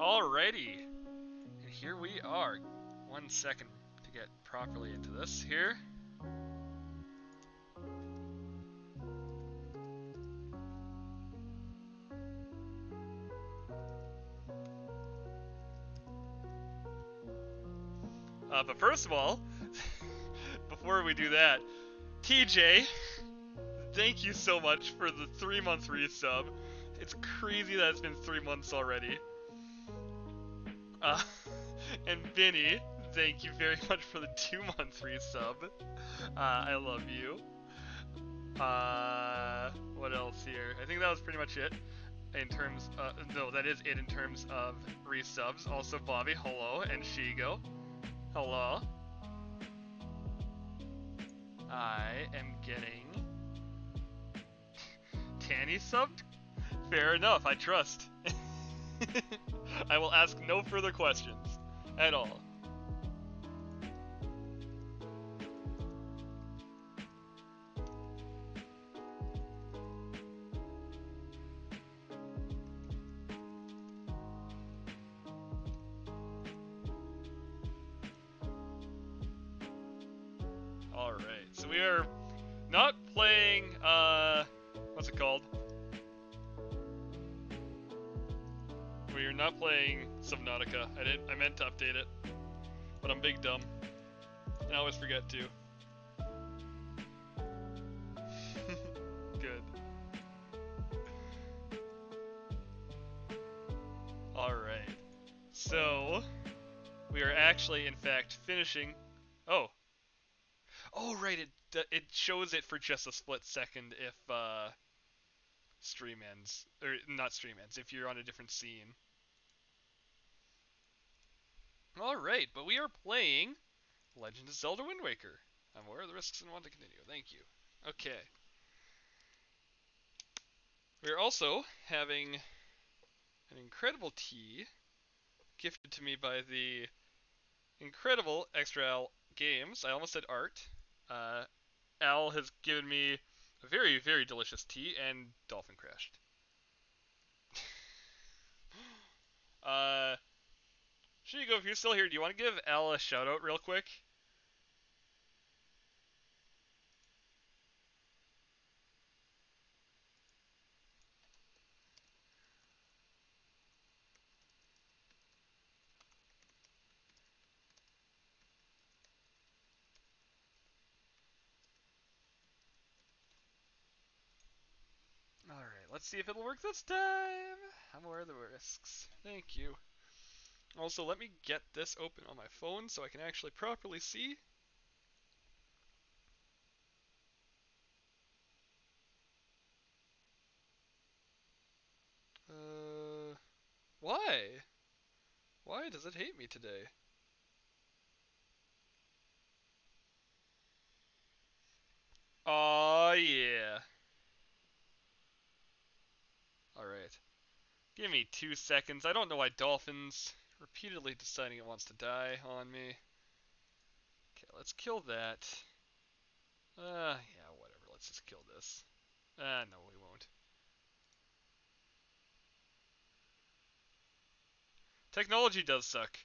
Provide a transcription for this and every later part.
Alrighty. And here we are. One second to get properly into this here. Uh, but first of all, before we do that, TJ, thank you so much for the three month resub. It's crazy that it's been three months already. Uh, and Vinny, thank you very much for the two month resub. Uh, I love you. Uh, what else here? I think that was pretty much it in terms uh, no, that is it in terms of resubs. Also, Bobby, hello, and Shigo, hello. I am getting Tanny subbed. Fair enough, I trust. I will ask no further questions at all. Big dumb. I always forget to. Good. Alright. So, we are actually, in fact, finishing. Oh. Oh, right, it, it shows it for just a split second if, uh, stream ends. Or, not stream ends, if you're on a different scene. Alright, but we are playing Legend of Zelda Wind Waker. I'm aware of the risks and want to continue. Thank you. Okay. We're also having an incredible tea gifted to me by the incredible Extra Al Games. I almost said art. Uh, Al has given me a very, very delicious tea and Dolphin crashed. uh, Shigo, if you're still here, do you want to give Al a shout out real quick? Alright, let's see if it'll work this time. I'm aware of the risks. Thank you. Also, let me get this open on my phone so I can actually properly see. Uh, why? Why does it hate me today? Oh yeah. Alright. Give me two seconds. I don't know why Dolphin's repeatedly deciding it wants to die on me. Okay, let's kill that. Uh, yeah, whatever. Let's just kill this. Ah, uh, no, we won't. Technology does suck.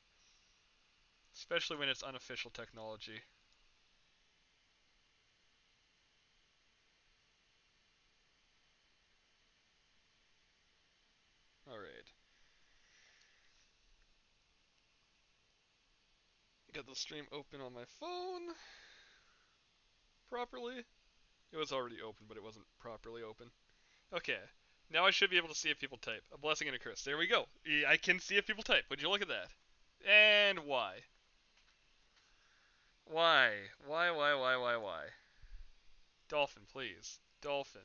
Especially when it's unofficial technology. Alright. Got the stream open on my phone properly. It was already open, but it wasn't properly open. Okay, now I should be able to see if people type. A blessing and a curse. There we go. I can see if people type. Would you look at that? And why? Why? Why, why, why, why, why? Dolphin, please. Dolphin.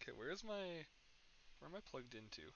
Okay, where's my... Where am I plugged into?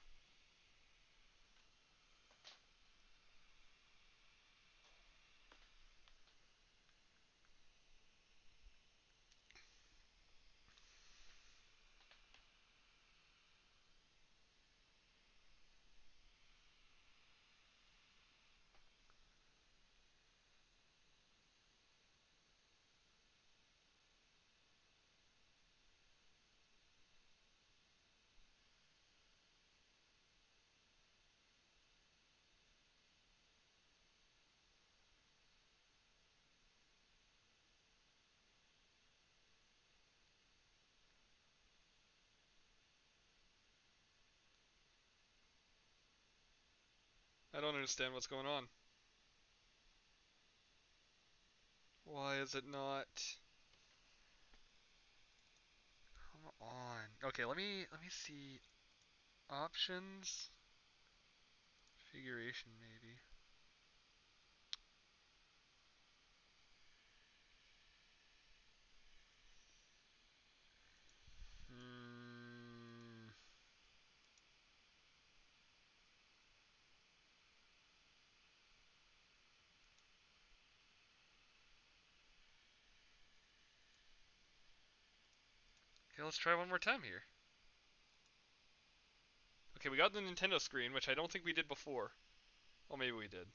I don't understand what's going on. Why is it not? Come on. Okay, let me let me see options. Configuration maybe. Let's try one more time here. Okay, we got the Nintendo screen, which I don't think we did before. Well, maybe we did.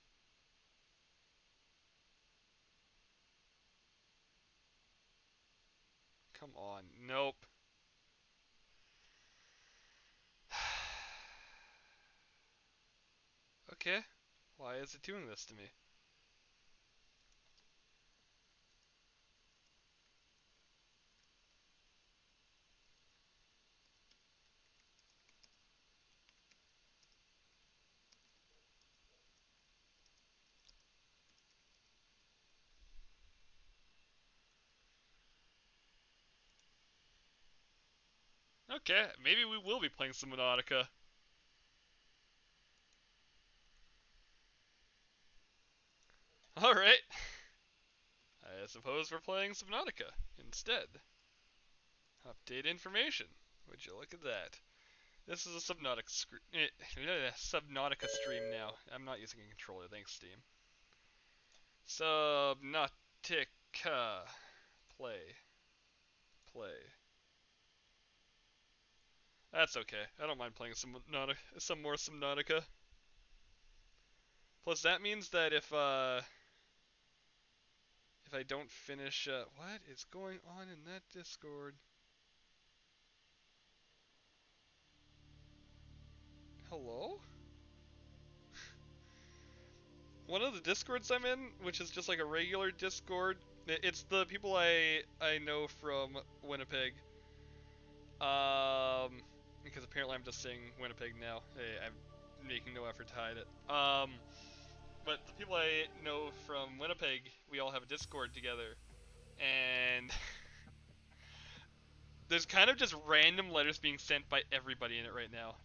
Come on. Nope. okay. Why is it doing this to me? Okay, maybe we will be playing some Subnautica. Alright. I suppose we're playing Subnautica instead. Update information. Would you look at that? This is a Subnautica, sc- eh, Subnautica stream now. I'm not using a controller, thanks Steam. Subnautica. Play. Play. That's okay. I don't mind playing some Nautica, some more Subnautica. Plus, that means that if uh, if I don't finish, uh, what is going on in that Discord? Hello? One of the Discords I'm in, which is just like a regular Discord, it's the people I I know from Winnipeg. Um, because apparently I'm just saying Winnipeg now. Hey, I'm making no effort to hide it. Um, but the people I know from Winnipeg, we all have a Discord together, and there's kind of just random letters being sent by everybody in it right now.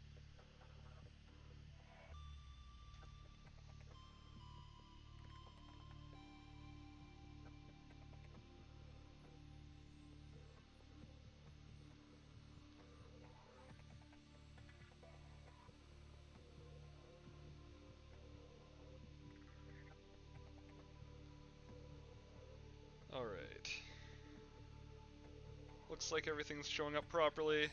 Looks like everything's showing up properly.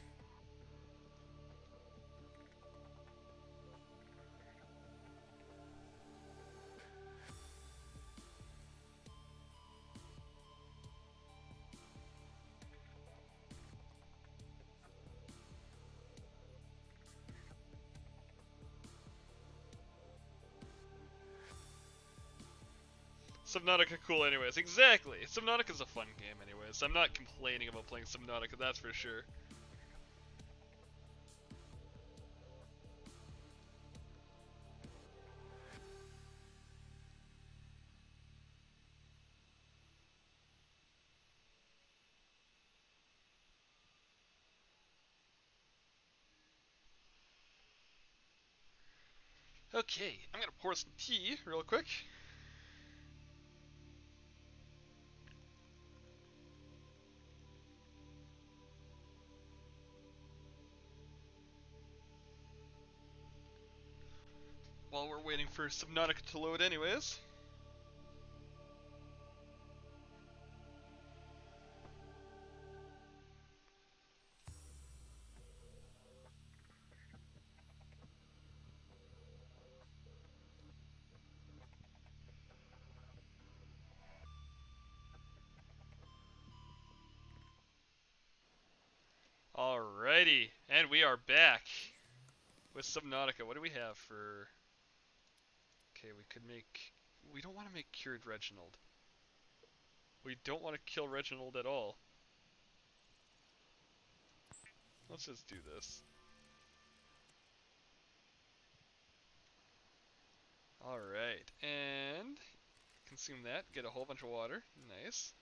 Subnautica cool anyways. Exactly! Subnautica's a fun game anyways. I'm not complaining about playing Subnautica, that's for sure. Okay, I'm gonna pour some tea real quick. Waiting for Subnautica to load anyways. Alrighty, and we are back with Subnautica. What do we have for Okay, we could make... We don't want to make cured Reginald. We don't want to kill Reginald at all. Let's just do this. Alright, and consume that, get a whole bunch of water. Nice.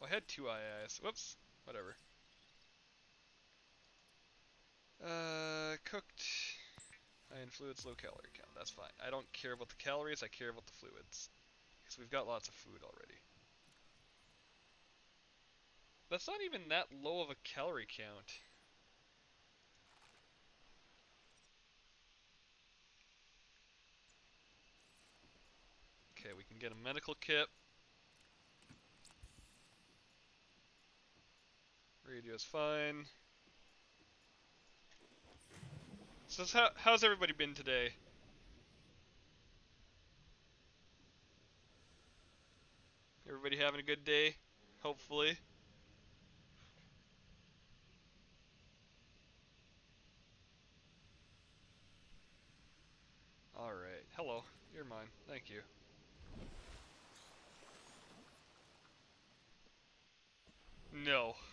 Oh, I had two IIs. Whoops. Whatever. Uh, cooked. In fluids, low calorie count. That's fine. I don't care about the calories, I care about the fluids. Because we've got lots of food already. That's not even that low of a calorie count. Okay, we can get a medical kit. Radio is fine. So how, how's everybody been today? Everybody having a good day? Hopefully. Alright, hello. You're mine. Thank you. No.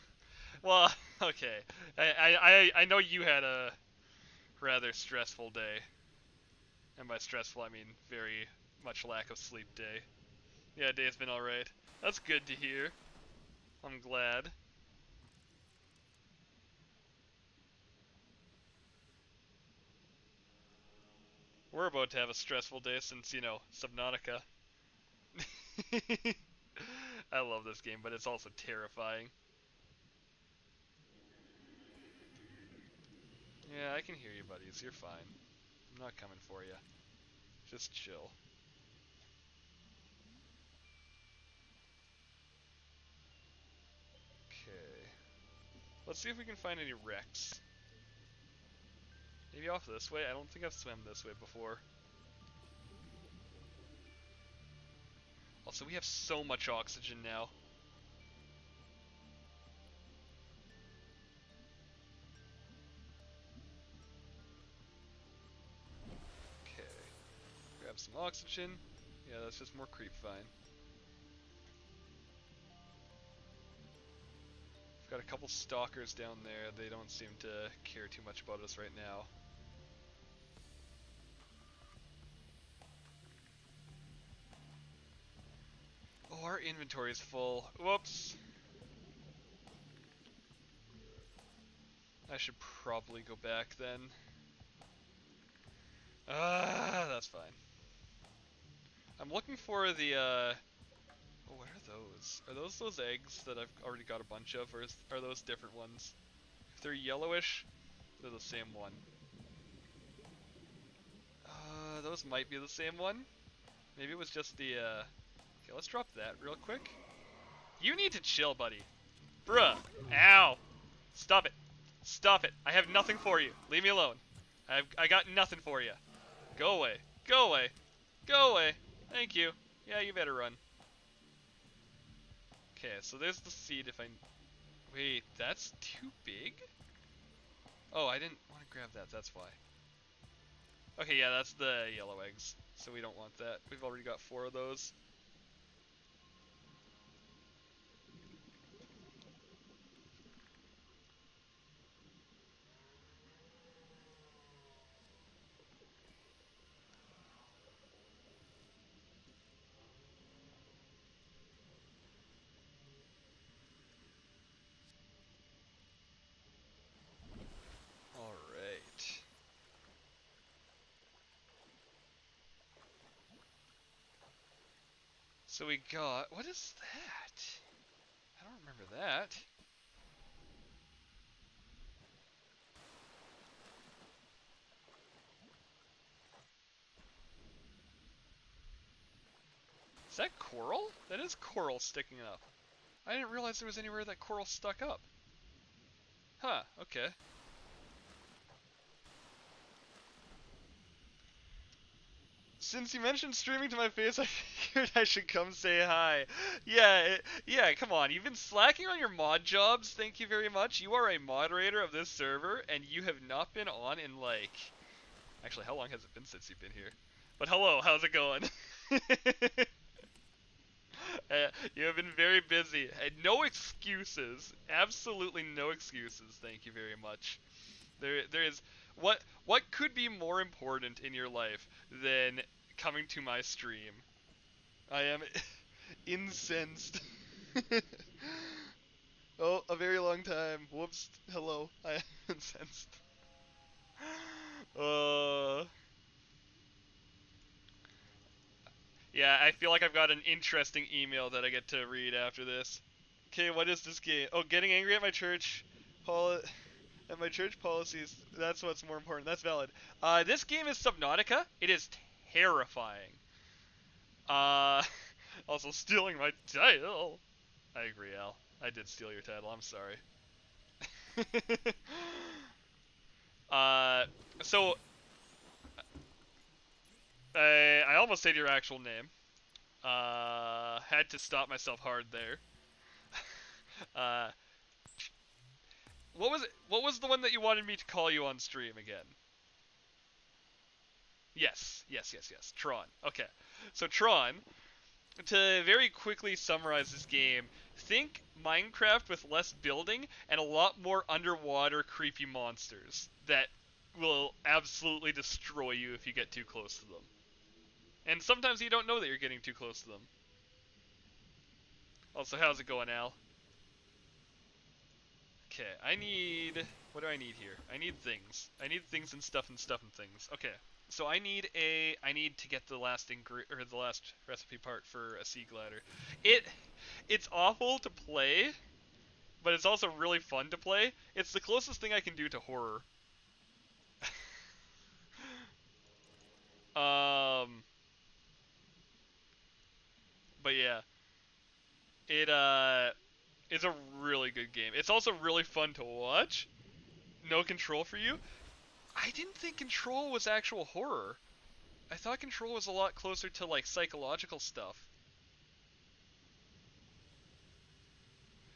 Well, okay. I, I, I know you had a rather stressful day. And by stressful, I mean very much lack of sleep day. Yeah, day's been alright. That's good to hear. I'm glad. We're about to have a stressful day since, you know, Subnautica. I love this game, but it's also terrifying. Yeah, I can hear you, buddies. You're fine. I'm not coming for you. Just chill. Okay. Let's see if we can find any wrecks. Maybe off this way? I don't think I've swam this way before. Also, we have so much oxygen now. Some oxygen. Yeah, that's just more creep vine. We've got a couple stalkers down there. They don't seem to care too much about us right now. Oh, our inventory is full. Whoops. I should probably go back then. Ah, that's fine. I'm looking for the, uh... Oh, what are those? Are those those eggs that I've already got a bunch of, or is, are those different ones? If they're yellowish, they're the same one. Uh, those might be the same one. Maybe it was just the, uh... Okay, let's drop that real quick. You need to chill, buddy. Bruh. Ow. Stop it. Stop it. I have nothing for you. Leave me alone. I've, I got nothing for you. Go away. Go away. Go away. Thank you. Yeah, you better run. Okay, so there's the seed if I... Wait, that's too big? Oh, I didn't want to grab that, that's why. Okay, yeah, that's the yellow eggs. So we don't want that. We've already got four of those. Alright. So we got, what is that? I don't remember that. Is that coral? That is coral sticking up. I didn't realize there was anywhere that coral stuck up. Huh, okay. Since you mentioned streaming to my face, I figured I should come say hi. Yeah, it, yeah, come on. You've been slacking on your mod jobs, thank you very much. You are a moderator of this server, and you have not been on in like... Actually, how long has it been since you've been here? But hello, how's it going? uh, you have been very busy. And no excuses. Absolutely no excuses, thank you very much. There, there is what what could be more important in your life than coming to my stream? I am incensed. oh, a very long time. Whoops. Hello. I am incensed. Uh. Yeah, I feel like I've got an interesting email that I get to read after this. Okay, what is this game? Oh, getting angry at my church, poli- at my church policies. That's what's more important. That's valid. Uh, this game is Subnautica. It is terrifying. Uh, also stealing my title. I agree, Al. I did steal your title. I'm sorry. uh, so I, I almost said your actual name. Uh, had to stop myself hard there. uh, what was it? What was the one that you wanted me to call you on stream again? Yes, yes, yes, yes. Tron. Okay. So Tron, to very quickly summarize this game, think Minecraft with less building and a lot more underwater creepy monsters that will absolutely destroy you if you get too close to them. And sometimes you don't know that you're getting too close to them. Also, how's it going, Al? Okay, I need... What do I need here? I need things. I need things and stuff and stuff and things. Okay, so I need a... I need to get the last ingre or the last recipe part for a sea glider. It... It's awful to play, but it's also really fun to play. It's the closest thing I can do to horror. um but yeah, it uh, it's a really good game. It's also really fun to watch. No control for you. I didn't think control was actual horror. I thought control was a lot closer to like psychological stuff.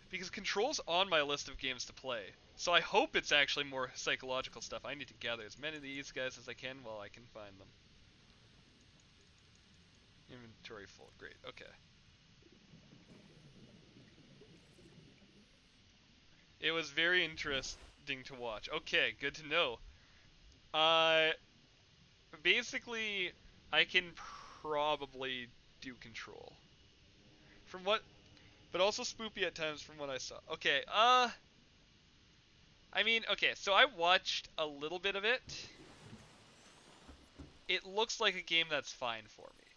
Because control's on my list of games to play. So I hope it's actually more psychological stuff. I need to gather as many of these guys as I can while I can find them. Inventory full. Great. Okay. It was very interesting to watch. Okay, good to know. Uh, basically, I can probably do control. From what, but also spoopy at times from what I saw. Okay, uh, I mean, okay, so I watched a little bit of it. It looks like a game that's fine for me.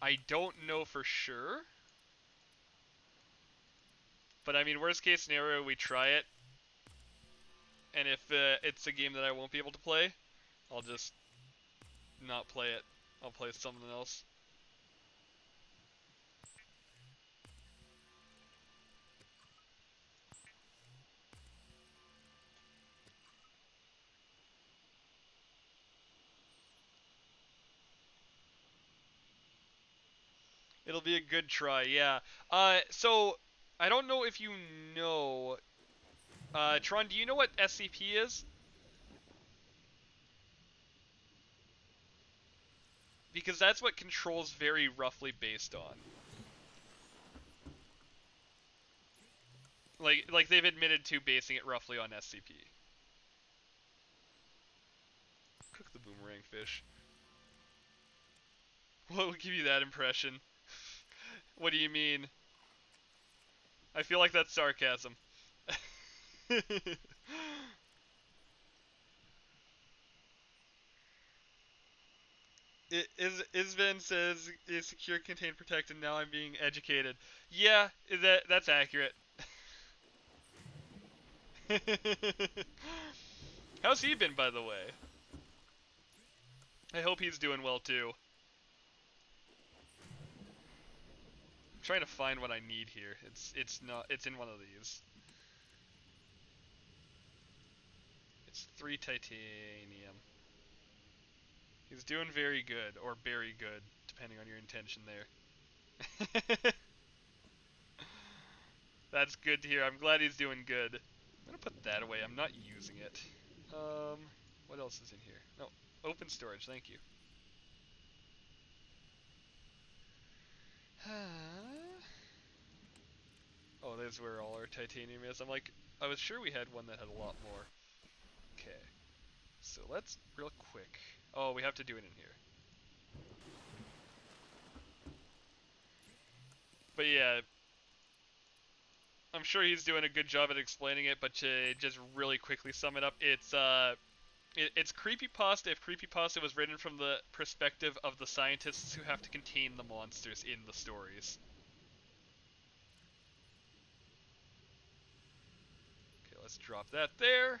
I don't know for sure. But I mean, worst case scenario, we try it. And if uh, it's a game that I won't be able to play, I'll just not play it. I'll play something else. It'll be a good try, yeah. Uh, so I don't know if you know. Uh, Tron, do you know what SCP is? Because that's what Control's very roughly based on. Like, like they've admitted to basing it roughly on SCP. Cook the boomerang fish. What would give you that impression? what do you mean? I feel like that's sarcasm. It is Isven says is secure, contained, protected. Now I'm being educated. Yeah, that that's accurate. How's he been, by the way? I hope he's doing well too. I'm trying to find what I need here. It's it's not it's in one of these. It's three titanium. He's doing very good, or very good, depending on your intention there. That's good to hear. I'm glad he's doing good. I'm gonna put that away. I'm not using it. Um, what else is in here? No, open storage. Thank you. oh, there's where all our titanium is. I'm like, I was sure we had one that had a lot more. So let's real quick. Oh, we have to do it in here. But yeah, I'm sure he's doing a good job at explaining it, but to just really quickly sum it up, it's uh, it, it's creepypasta if creepypasta was written from the perspective of the scientists who have to contain the monsters in the stories. Okay, let's drop that there.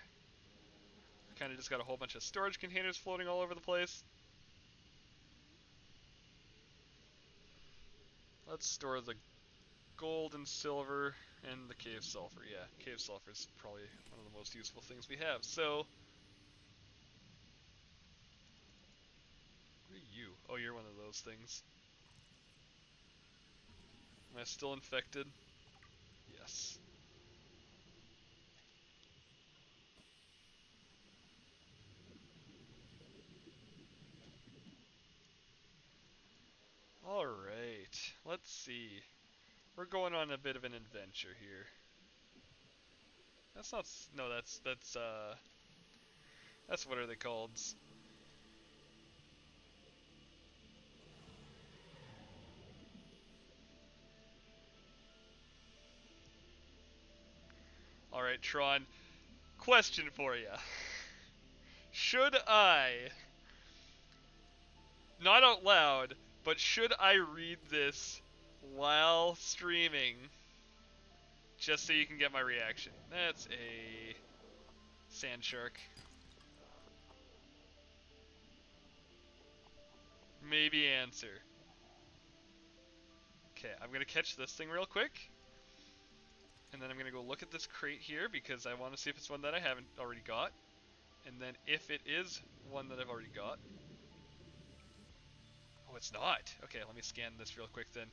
Kind of just got a whole bunch of storage containers floating all over the place. Let's store the gold and silver and the cave sulfur. Yeah, cave sulfur is probably one of the most useful things we have. So, what are you? Oh, you're one of those things. Am I still infected? Yes. Alright, let's see. We're going on a bit of an adventure here. That's not, no, that's, that's, uh, that's what are they called? Alright, Tron, question for you. Should I, not out loud, but should I read this while streaming just so you can get my reaction? That's a sand shark. Maybe answer. Okay, I'm gonna catch this thing real quick. And then I'm gonna go look at this crate here because I want to see if it's one that I haven't already got. And then if it is one that I've already got, Oh, it's not. Okay, let me scan this real quick then.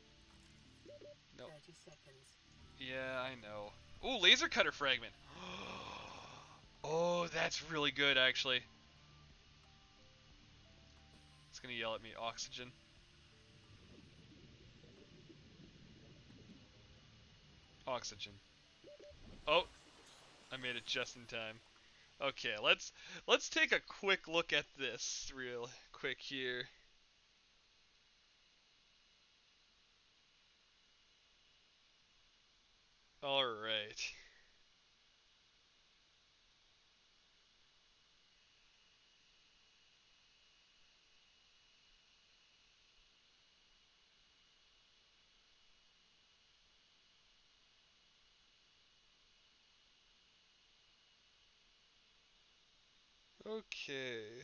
No. 30 seconds. Yeah, I know. Oh, laser cutter fragment. oh, that's really good, actually. It's gonna yell at me. Oxygen. Oxygen. Oh, I made it just in time. Okay, let's let's take a quick look at this real quick here. All right. Okay.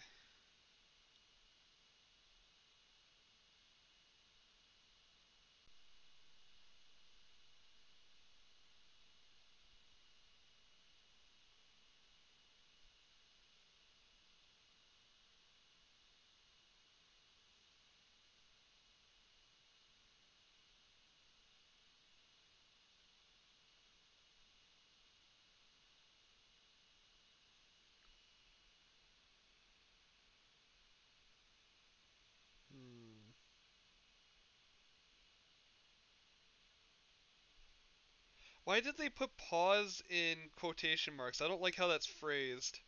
Why did they put pause in quotation marks? I don't like how that's phrased.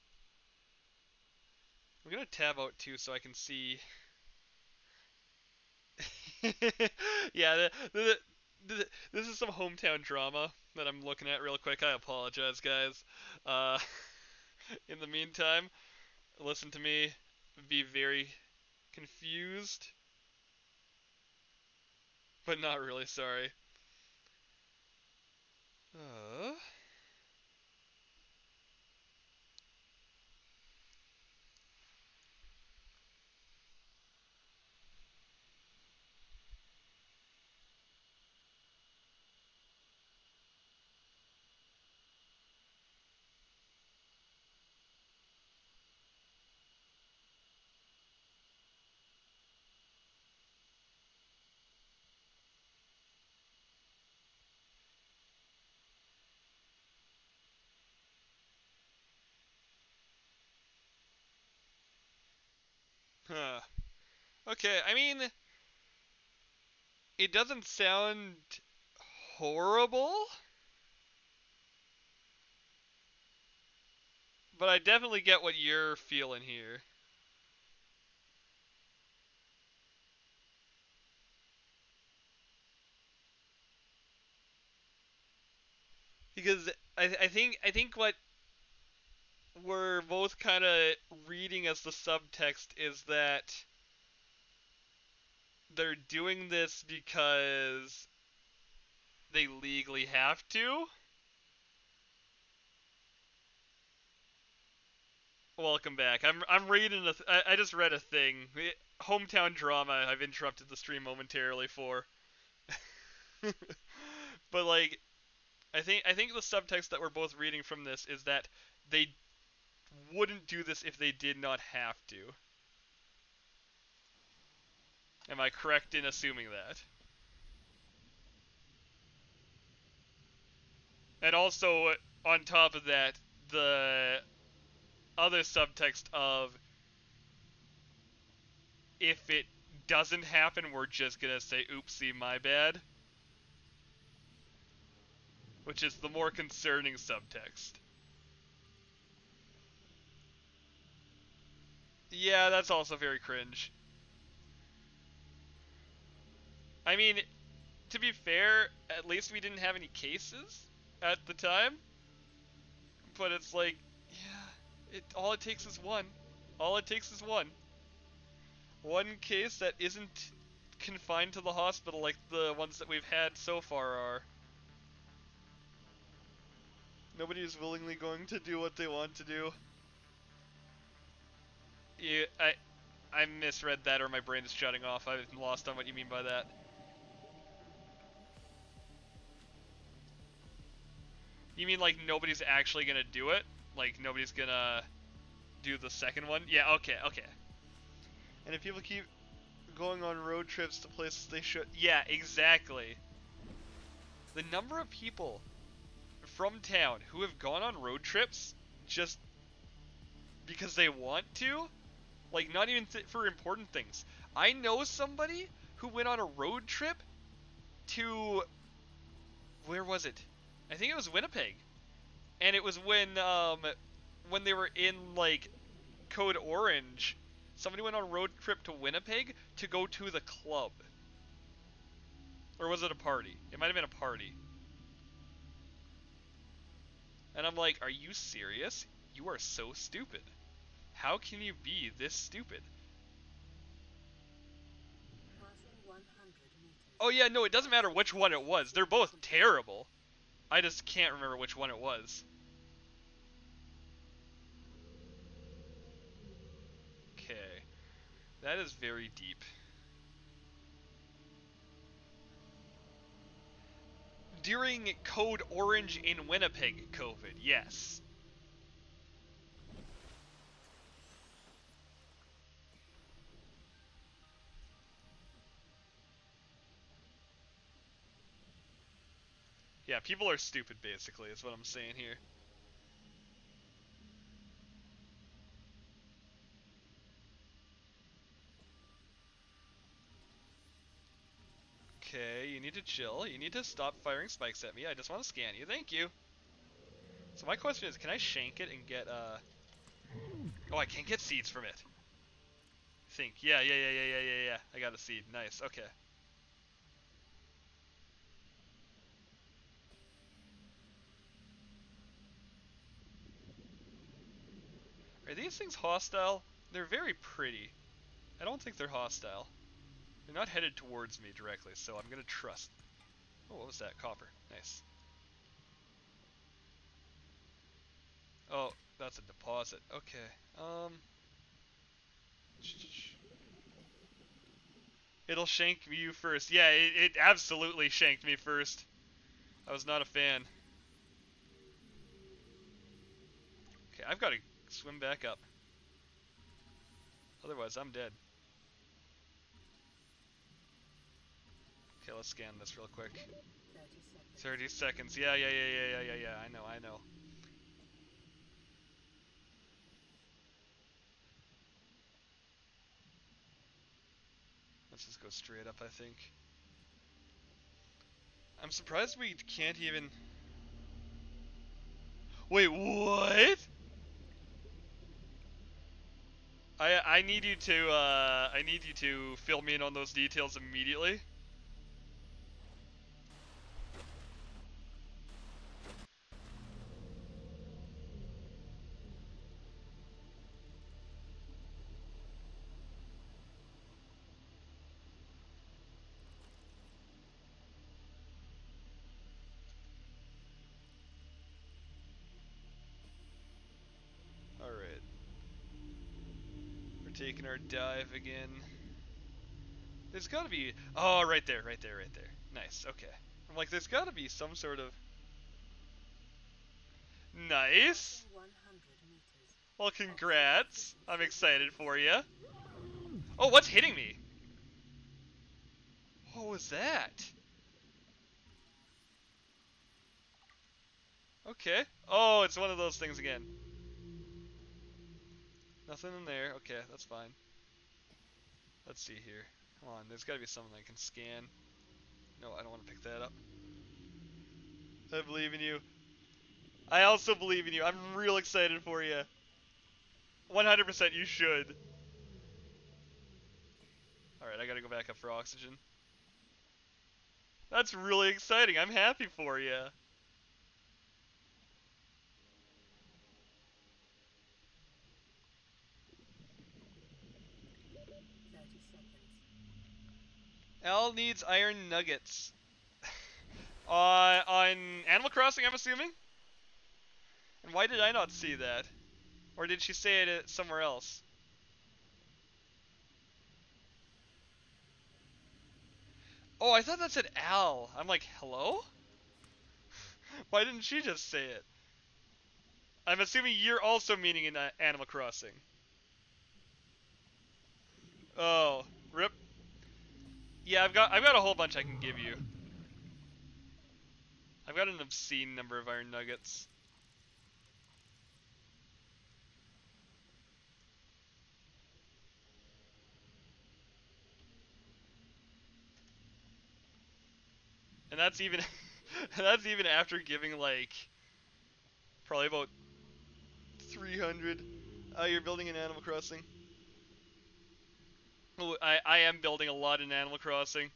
I'm gonna tab out too so I can see. yeah, the, the, the, this is some hometown drama that I'm looking at real quick. I apologize, guys. Uh, in the meantime, listen to me be very confused, but not really sorry. Uh. Okay, I mean, it doesn't sound horrible. But I definitely get what you're feeling here. Because I, I think I think what we're both kind of reading as the subtext is that they're doing this because they legally have to. Welcome back. I'm I'm reading a. Th- I, I just read a thing. Eh, hometown drama. I've interrupted the stream momentarily for. but like, I think I think the subtext that we're both reading from this is that they wouldn't do this if they did not have to. Am I correct in assuming that? And also, on top of that, the other subtext of if it doesn't happen, we're just gonna say, oopsie, my bad. Which is the more concerning subtext. Yeah, that's also very cringe. I mean, to be fair, at least we didn't have any cases at the time. But it's like, yeah, it all it takes is one. All it takes is one. One case that isn't confined to the hospital like the ones that we've had so far are. Nobody is willingly going to do what they want to do. You, I, I misread that, or my brain is shutting off. I'm lost on what you mean by that. You mean like nobody's actually gonna do it? Like nobody's gonna do the second one? Yeah, okay, okay. And if people keep going on road trips to places they should... Yeah, exactly. The number of people from town who have gone on road trips just because they want to, like not even th for important things. I know somebody who went on a road trip to where was it? I think it was Winnipeg, and it was when um when they were in like Code Orange. Somebody went on a road trip to Winnipeg to go to the club. Or was it a party? It might have been a party. And I'm like, are you serious? You are so stupid. How can you be this stupid? Oh yeah, no, it doesn't matter which one it was. They're both terrible. I just can't remember which one it was. Okay. That is very deep. During Code Orange in Winnipeg COVID, yes. Yeah, people are stupid, basically, is what I'm saying here. Okay, you need to chill. You need to stop firing spikes at me. I just want to scan you. Thank you. So my question is, can I shank it and get, uh... Oh, I can't get seeds from it. think. Yeah, yeah, yeah, yeah, yeah, yeah, yeah. I got a seed. Nice. Okay. Are these things hostile? They're very pretty. I don't think they're hostile. They're not headed towards me directly, so I'm gonna trust. Oh, what was that? Copper. Nice. Oh, that's a deposit. Okay. Um. It'll shank you first. Yeah, it, it absolutely shanked me first. I was not a fan. Okay, I've got to swim back up. Otherwise, I'm dead. Okay, let's scan this real quick. 30 seconds. Yeah, yeah, yeah, yeah, yeah, yeah, yeah. I know, I know. Let's just go straight up, I think. I'm surprised we can't even... Wait, what? I I need you to uh, I need you to fill me in on those details immediately. Alright. We're taking our dive again. There's gotta be... Oh, right there, right there, right there. Nice, okay. I'm like, there's gotta be some sort of... Nice! Well, congrats. I'm excited for you. Oh, what's hitting me? What was that? Okay. Oh, it's one of those things again. Nothing in there. Okay, that's fine. Let's see here. Come on, there's got to be something I can scan. No, I don't want to pick that up. I believe in you. I also believe in you. I'm real excited for you. 100% you should. Alright, I gotta go back up for oxygen. That's really exciting. I'm happy for you. Al needs iron nuggets. uh, on Animal Crossing, I'm assuming? And why did I not see that? Or did she say it uh, somewhere else? Oh, I thought that said Al. I'm like, hello? why didn't she just say it? I'm assuming you're also meaning in uh, Animal Crossing. Oh, rip. Yeah, I've got I've got a whole bunch I can give you. I've got an obscene number of iron nuggets. And that's even that's even after giving like probably about 300. Oh, you're building an Animal Crossing. I, I am building a lot in Animal Crossing.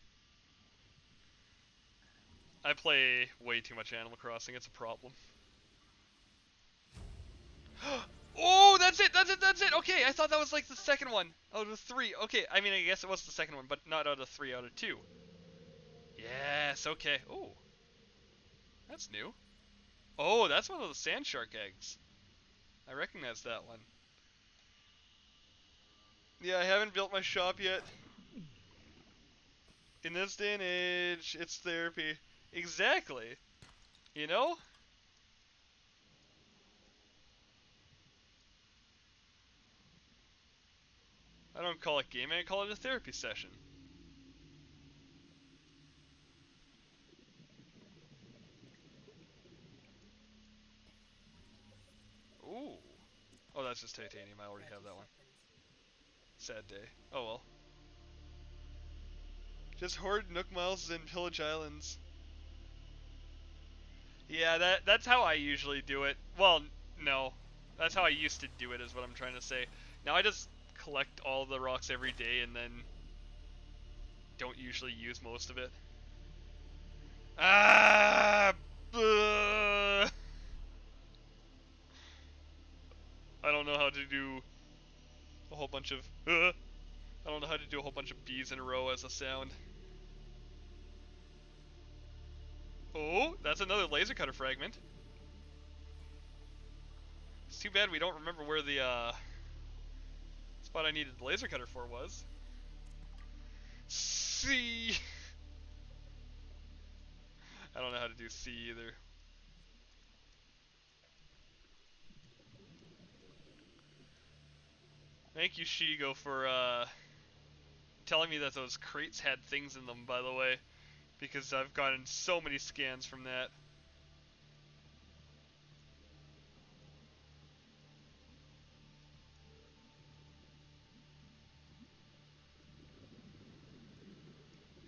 I play way too much Animal Crossing, it's a problem. oh, that's it, that's it, that's it! Okay, I thought that was like the second one out of three. Okay, I mean, I guess it was the second one, but not out of three, out of two. Yes, okay. Oh, that's new. Oh, that's one of the sand shark eggs. I recognize that one. Yeah, I haven't built my shop yet. In this day and age, it's therapy. Exactly. You know? I don't call it gaming, I call it a therapy session. Ooh. Oh, that's just titanium. I already have that one. Sad day. Oh well. Just hoard Nook Miles and pillage islands. Yeah, that that's how I usually do it. Well, no. That's how I used to do it is what I'm trying to say. Now I just collect all the rocks every day and then don't usually use most of it. Ah! I don't know how to do a whole bunch of. uh, I don't know how to do a whole bunch of bees in a row as a sound. Oh, that's another laser cutter fragment. It's too bad we don't remember where the uh, spot I needed the laser cutter for was. C. I don't know how to do C either. Thank you, Shigo, for uh, telling me that those crates had things in them, by the way. Because I've gotten so many scans from that.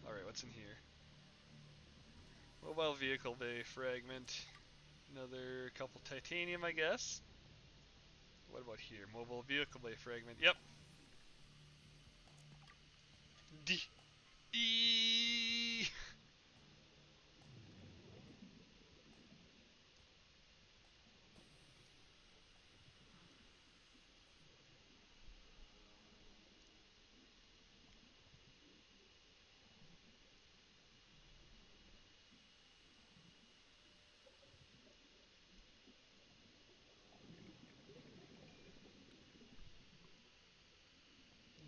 Alright, what's in here? Mobile vehicle bay fragment. Another couple titanium, I guess. What about here? Mobile vehicle blade fragment. Yep. D. E.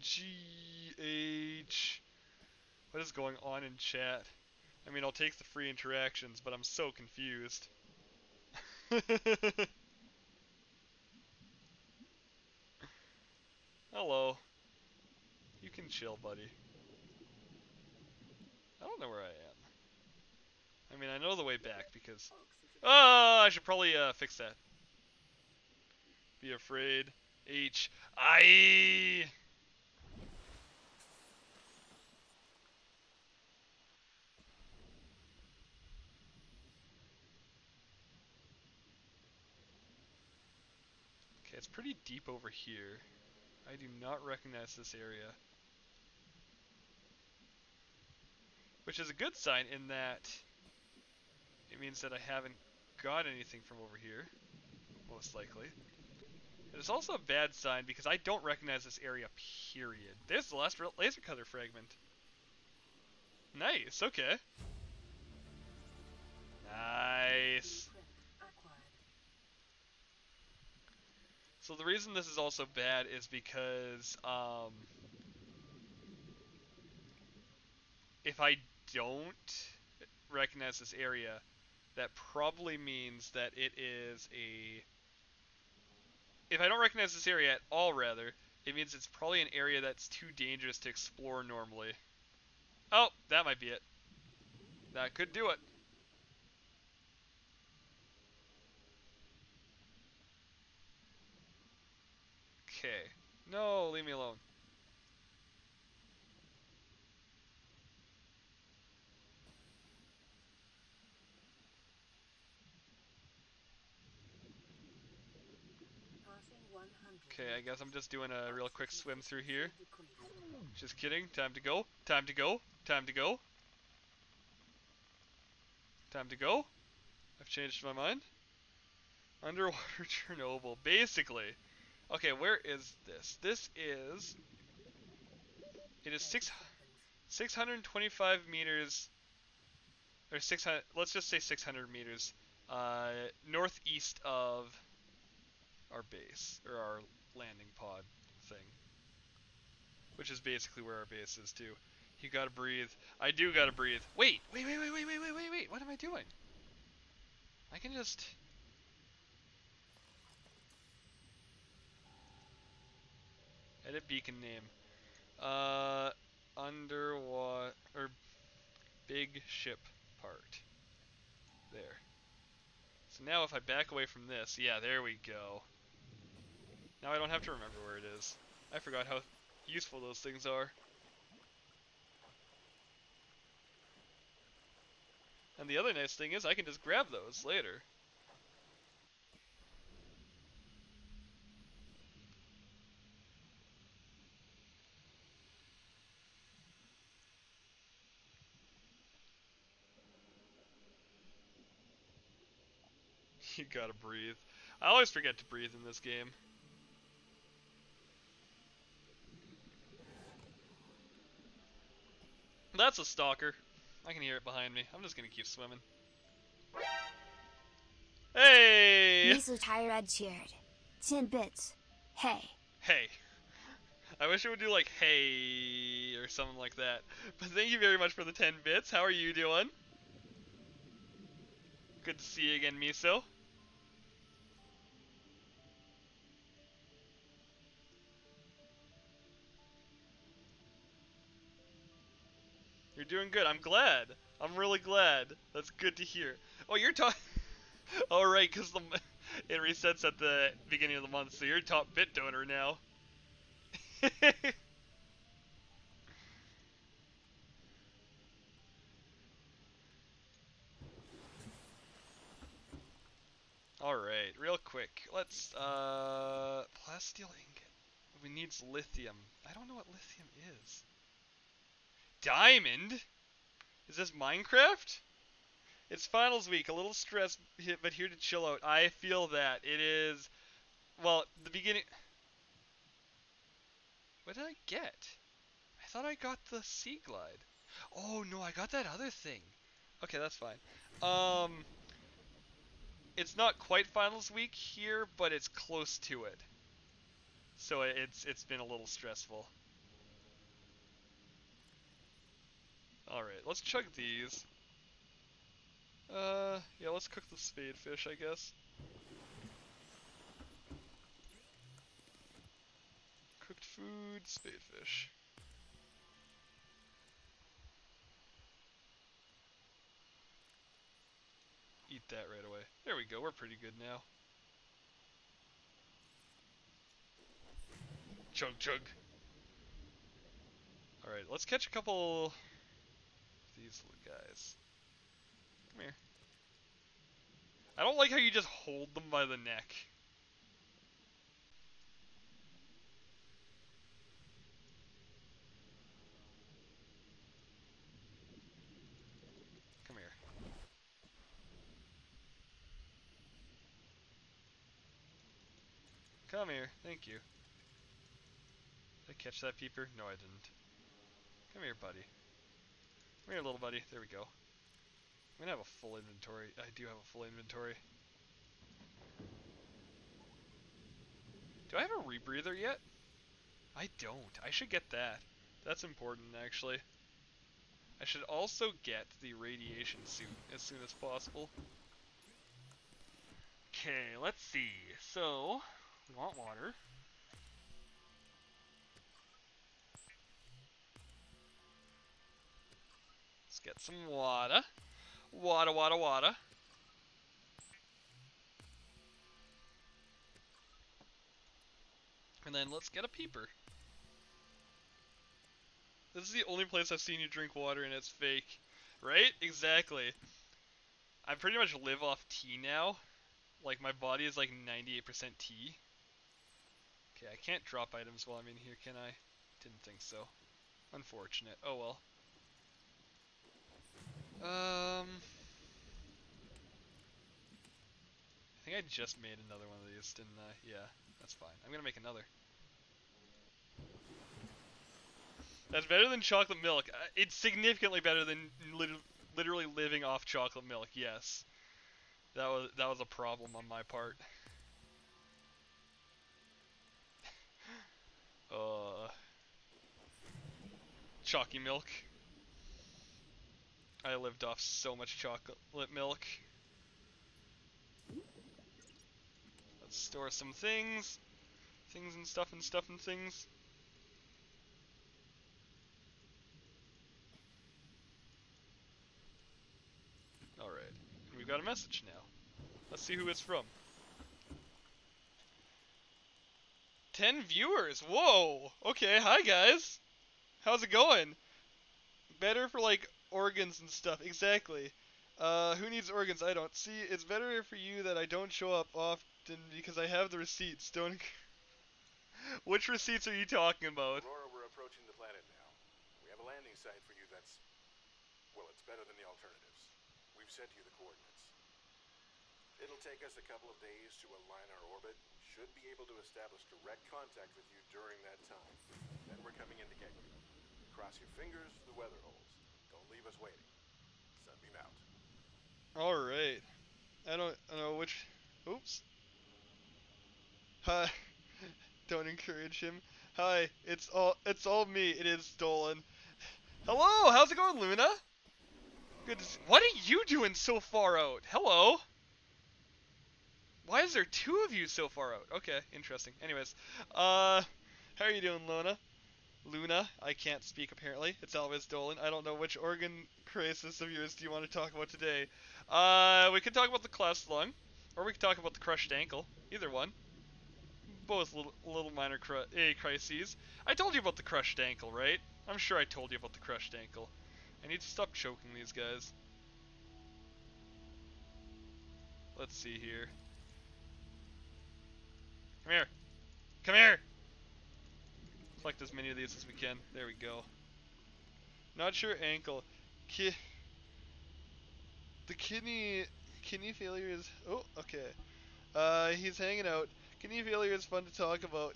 G H. What is going on in chat? I mean, I'll take the free interactions, but I'm so confused. Hello. You can chill, buddy. I don't know where I am. I mean, I know the way back because. Oh, I should probably uh, fix that. Be afraid. H. I. Okay, it's pretty deep over here. I do not recognize this area. Which is a good sign in that it means that I haven't got anything from over here, most likely. It is also a bad sign because I don't recognize this area, period. There's the last laser cutter fragment. Nice, okay. Nice. So the reason this is also bad is because um, if I don't recognize this area, that probably means that it is a. If I don't recognize this area at all, rather, it means it's probably an area that's too dangerous to explore normally. Oh, that might be it. That could do it. Okay. No, leave me alone. Okay, I guess I'm just doing a real quick swim through here. Just kidding. Time to go. Time to go. Time to go. Time to go. I've changed my mind. Underwater Chernobyl. Basically. Okay, where is this? This is. It is six, 625 meters. Or 600. Let's just say 600 meters. Uh, northeast of our base. Or our landing pod thing. Which is basically where our base is, too. You gotta breathe. I do gotta breathe. Wait! Wait, wait, wait, wait, wait, wait, wait, wait! What am I doing? I can just. Edit beacon name. Uh, underwater or big ship part. There. So now if I back away from this, yeah, there we go. Now I don't have to remember where it is. I forgot how useful those things are. And the other nice thing is I can just grab those later. You gotta breathe. I always forget to breathe in this game. That's a stalker. I can hear it behind me. I'm just gonna keep swimming. Hey! Misu Tyrad cheered. 10 bits. Hey. Hey. I wish it would do like hey or something like that. But thank you very much for the 10 bits. How are you doing? Good to see you again, Miso. Doing good. I'm glad. I'm really glad. That's good to hear. Oh, you're talking. oh, right, because the it resets at the beginning of the month, so you're top bit donor now. All right, real quick. Let's uh, plasteel ingot. We needs lithium. I don't know what lithium is. Diamond? Is this Minecraft? It's finals week, a little stressed, but here to chill out. I feel that. It is, well, the beginning. What did I get? I thought I got the Sea Glide. Oh no, I got that other thing. Okay, that's fine. Um, it's not quite finals week here, but it's close to it. So it's it's been a little stressful. All right, let's chug these. Uh, yeah, let's cook the spade fish, I guess. Cooked food, spade fish. Eat that right away. There we go, we're pretty good now. Chug chug. Alright, let's catch a couple these little guys. Come here. I don't like how you just hold them by the neck. Come here. Come here, thank you. Did I catch that peeper? No, I didn't. Come here, buddy. Come here, little buddy. There we go. I'm gonna have a full inventory. I do have a full inventory. Do I have a rebreather yet? I don't. I should get that. That's important, actually. I should also get the radiation suit as soon as possible. Okay, let's see. So, want water. Let's get some water. Water, water, water. And then let's get a peeper. This is the only place I've seen you drink water and it's fake. Right? Exactly. I pretty much live off tea now. Like my body is like 98% tea. Okay, I can't drop items while I'm in here, can I? Didn't think so. Unfortunate. Oh well. Um, I think I just made another one of these, didn't I? Yeah, that's fine. I'm gonna make another. That's better than chocolate milk. Uh, It's significantly better than lit- literally living off chocolate milk. Yes, that was that was a problem on my part. uh, chalky milk. I lived off so much chocolate milk. Let's store some things. Things and stuff and stuff and things. Alright. We've got a message now. Let's see who it's from. 10 viewers! Whoa! Okay, hi guys! How's it going? Better for like organs and stuff. Exactly. Uh, who needs organs? I don't. See, it's better for you that I don't show up often because I have the receipts. Don't. Which receipts are you talking about? Aurora, we're approaching the planet now. We have a landing site for you that's. Well, it's better than the alternatives. We've sent you the coordinates. It'll take us a couple of days to align our orbit. Should be able to establish direct contact with you during that time. Then we're coming in to get you. Cross your fingers, the weather holds. Leave us waiting. Out. Alright. I don't, I know which. Oops. Hi. don't encourage him. Hi. It's all. It's all me. It is Dolan. Hello. How's it going, Luna? Good. What are you doing so far out? Hello. Why is there two of you so far out? Okay, interesting. Anyways, uh, how are you doing, Luna? Luna, I can't speak apparently. It's always Dolan. I don't know which organ crisis of yours do you want to talk about today. Uh, we could talk about the collapsed lung, or we could talk about the crushed ankle. Either one. Both little, little minor cru- eh, crises. I told you about the crushed ankle, right? I'm sure I told you about the crushed ankle. I need to stop choking these guys. Let's see here. Come here. Come here! Collect as many of these as we can. There we go. Not sure ankle. Ki- the kidney kidney failure is oh okay. Uh, he's hanging out. Kidney failure is fun to talk about.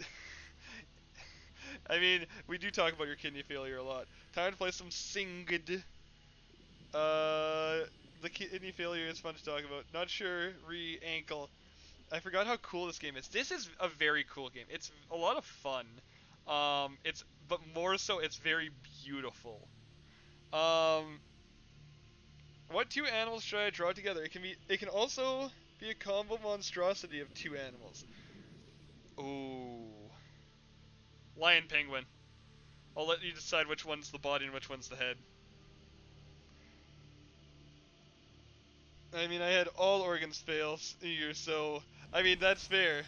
I mean, we do talk about your kidney failure a lot. Time to play some Singed. Uh, the kidney failure is fun to talk about. Not sure re ankle. I forgot how cool this game is. This is a very cool game. It's a lot of fun. Um, it's but more so, it's very beautiful. Um, what two animals should I draw together? It can be. It can also be a combo monstrosity of two animals. Ooh. Lion penguin. I'll let you decide which one's the body and which one's the head. I mean, I had all organs fail here, so I mean that's fair.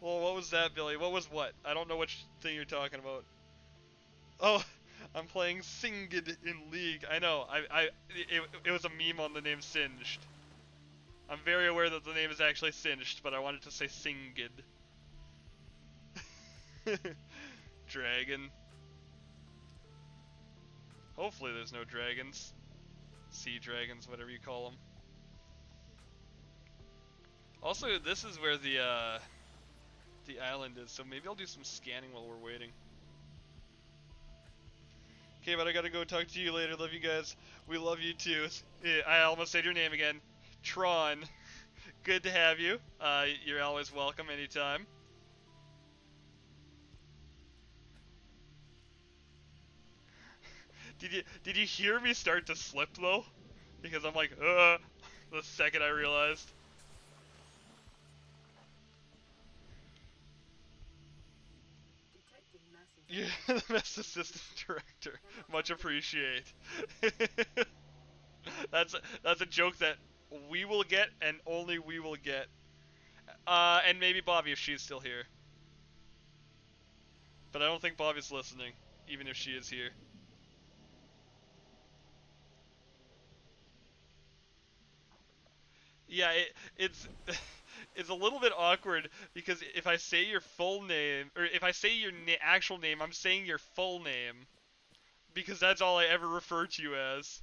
Well, what was that, Billy? What was what? I don't know which thing you're talking about. Oh, I'm playing Singed in League. I know. I, I, it, it was a meme on the name Singed. I'm very aware that the name is actually Singed, but I wanted to say Singed. Dragon. Hopefully there's no dragons. Sea dragons, whatever you call them. Also, this is where the, uh, the island is, so maybe I'll do some scanning while we're waiting. Okay, but I gotta go talk to you later. Love you guys. We love you too. I almost said your name again. Tron. Good to have you. Uh, you're always welcome anytime. Did you did you hear me start to slip though? Because I'm like, uh, the second I realized. You're the best assistant director. Much appreciate. that's that's a joke that we will get and only we will get. Uh, and maybe Bobby if she's still here. But I don't think Bobby's listening, even if she is here. Yeah, it, it's it's a little bit awkward because if I say your full name or if I say your na- actual name, I'm saying your full name because that's all I ever refer to you as.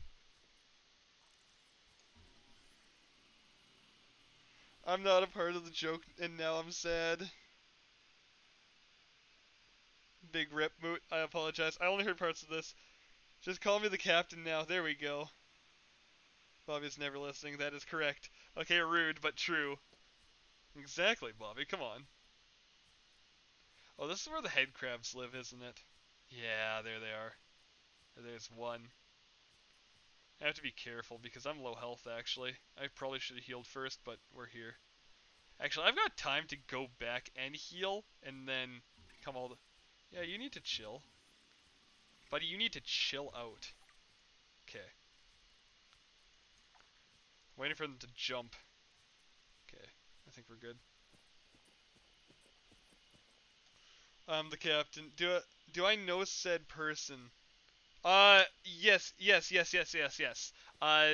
I'm not a part of the joke, and now I'm sad. Big rip moot. I apologize. I only heard parts of this. Just call me the captain now. There we go. Bobby's never listening. That is correct. Okay, rude but true. Exactly, Bobby. Come on. Oh, this is where the head crabs live, isn't it? Yeah, there they are. There's one. I have to be careful because I'm low health actually. I probably should have healed first, but we're here. Actually, I've got time to go back and heal and then come all the Yeah, you need to chill. Buddy, you need to chill out. Okay. Waiting for them to jump. Think we're good. I'm the captain. Do I, do I know said person? Uh, yes, yes, yes, yes, yes, yes. Uh,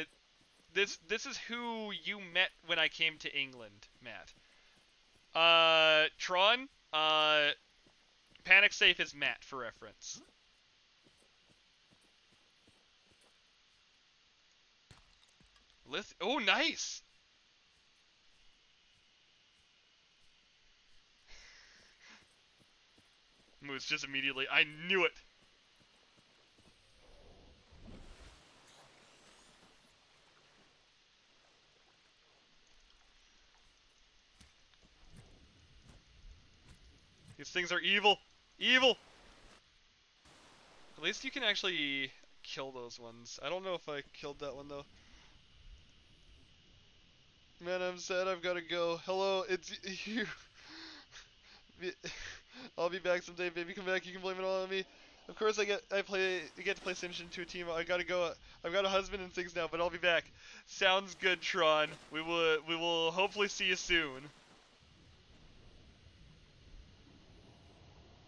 this this is who you met when I came to England, Matt. Uh, Tron. Uh, Panic Safe is Matt for reference. Lith. Oh, nice. Moose just immediately. I knew it. These things are evil. Evil. At least you can actually kill those ones. I don't know if I killed that one though. Man, I'm sad I've got to go. Hello, it's you. I'll be back someday, baby. Come back. You can blame it all on me. Of course, I get I play I get to play Simpson to a team. I gotta go. I've got a husband and things now, but I'll be back. Sounds good, Tron. We will we will hopefully see you soon.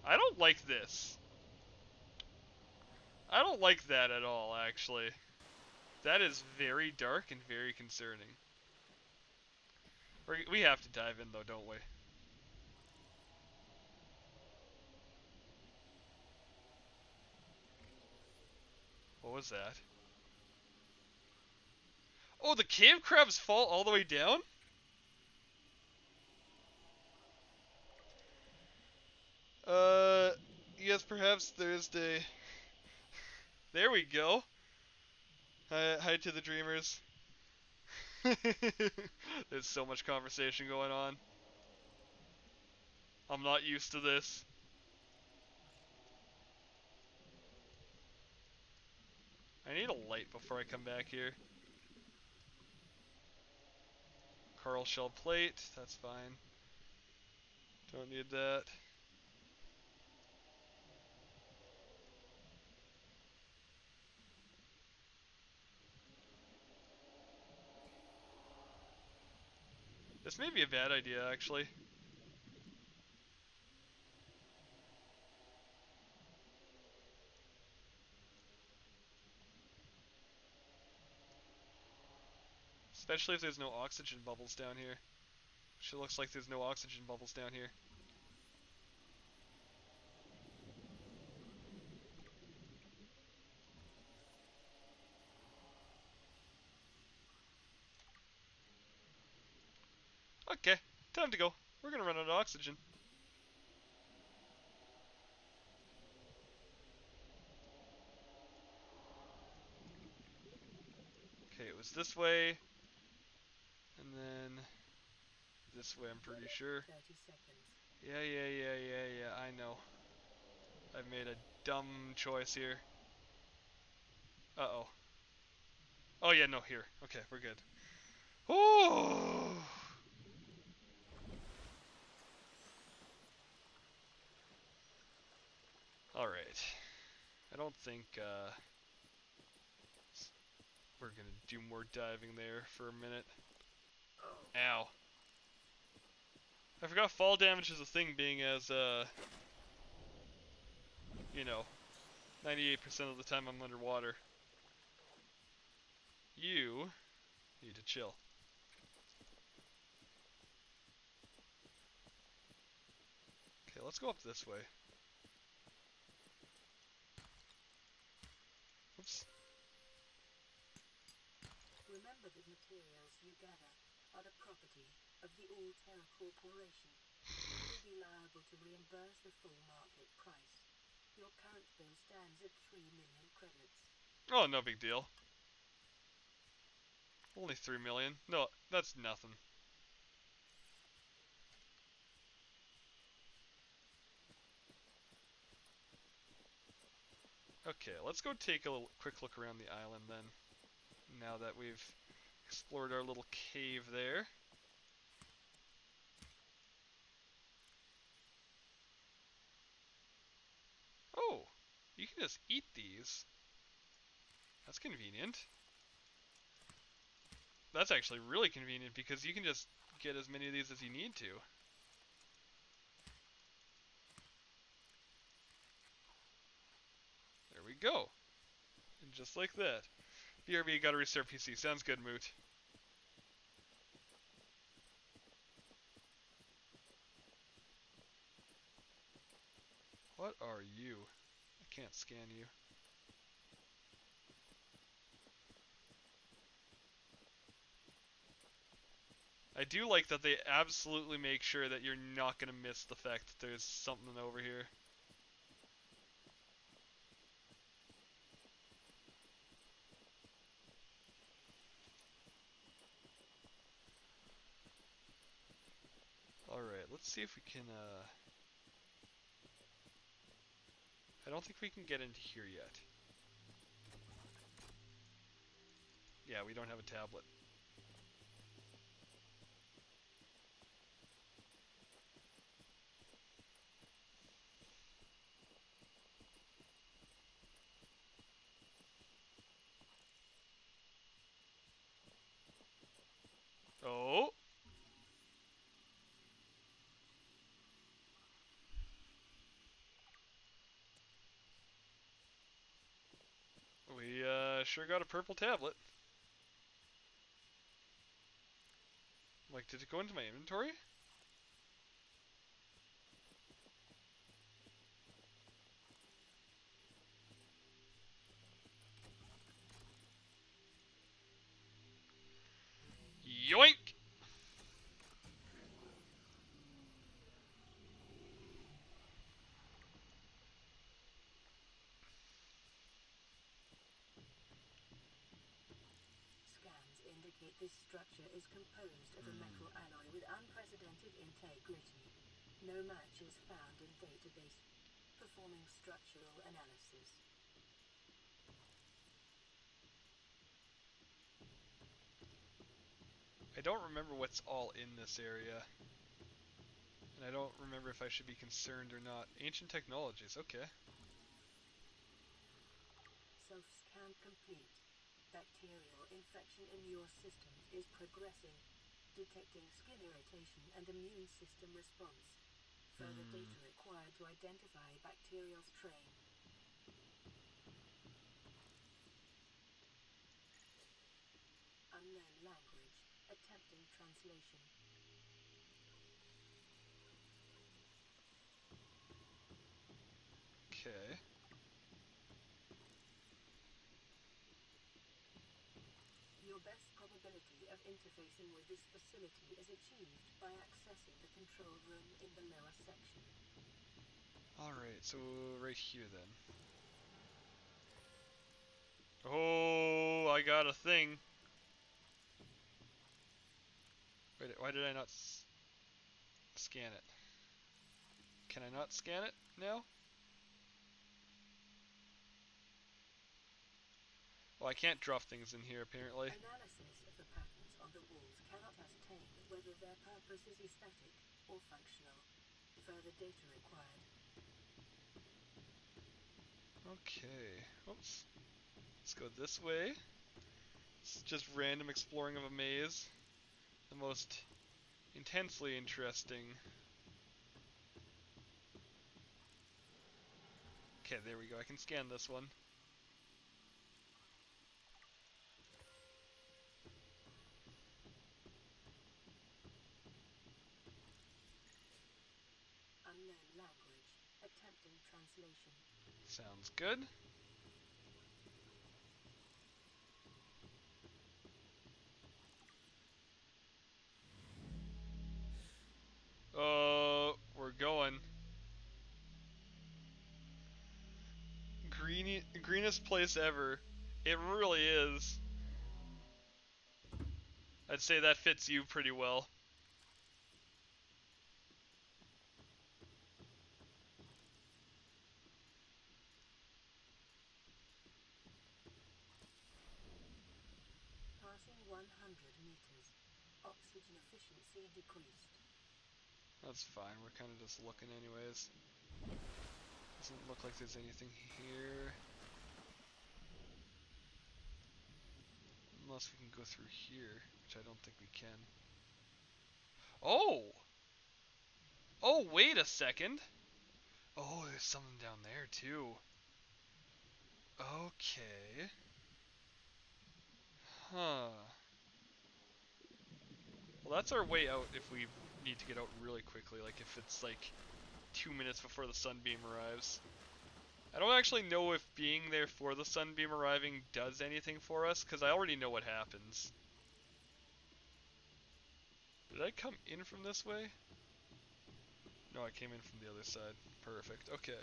I don't like this. I don't like that at all, actually. That is very dark and very concerning. We have to dive in, though, don't we? What was that? Oh, the cave crabs fall all the way down? Uh, yes, perhaps Thursday. There we go. Hi, hi to the dreamers. There's so much conversation going on. I'm not used to this. I need a light before I come back here. Coral shell plate, that's fine. Don't need that. This may be a bad idea, actually. Especially if there's no oxygen bubbles down here. It looks like there's no oxygen bubbles down here. Okay, time to go. We're gonna run out of oxygen. Okay, it was this way. And then this way, I'm pretty sure. Yeah, yeah, yeah, yeah, yeah, I know. I've made a dumb choice here. Uh-oh. Oh, yeah, no, here. Okay, we're good. Oh! Alright. I don't think, uh... We're gonna do more diving there for a minute. Ow. I forgot fall damage is a thing being as, uh... You know, 98% of the time I'm underwater. You need to chill. Okay, let's go up this way. Oops. Remember the materials you gather are the property of the Alterra Corporation. They will be liable to reimburse the full market price. Your current bill stands at 3 million credits. Oh, no big deal. Only 3 million. No, that's nothing. Okay, let's go take a little, quick look around the island then. Now that we've explored our little cave there. Oh, you can just eat these. That's convenient. That's actually really convenient because you can just get as many of these as you need to. There we go. And just like that. BRB gotta restart PC. Sounds good, Moot. What are you? I can't scan you. I do like that they absolutely make sure that you're not going to miss the fact that there's something over here. Alright, let's see if we can, uh... I don't think we can get into here yet. Yeah, we don't have a tablet. sure got a purple tablet. Like, did it go into my inventory? Yoink! Is composed of a metal alloy with unprecedented integrity. No match is found in database. Performing structural analysis. I don't remember what's all in this area. And I don't remember if I should be concerned or not. Ancient technologies, okay. Self-scan complete. Bacterial infection in your systems is progressing, detecting skin irritation and immune system response. Further hmm. data required to identify bacterial strain. Unknown language. Attempting translation. Okay. Your best probability of interfacing with this facility is achieved by accessing the control room in the lower section. Alright, so right here then. Oh, I got a thing. Wait, why did I not s- scan it? Can I not scan it now? Well, I can't drop things in here apparently. Analysis of the patterns on the walls cannot ascertain whether their purpose is aesthetic or functional. Further data required. Okay. Oops. Let's go this way. It's just random exploring of a maze. The most intensely interesting. Okay, there we go. I can scan this one. Sounds good. Oh, we're going. Greeny, greenest place ever. It really is. I'd say that fits you pretty well. Passing 100 meters. Oxygen efficiency decreased. That's fine, we're kind of just looking anyways. Doesn't look like there's anything here. Unless we can go through here, which I don't think we can. Oh! Oh, wait a second! Oh, there's something down there too. Okay. Huh. Well, that's our way out if we need to get out really quickly, like if it's like two minutes before the sunbeam arrives. I don't actually know if being there for the sunbeam arriving does anything for us, because I already know what happens. Did I come in from this way? No, I came in from the other side. Perfect, okay.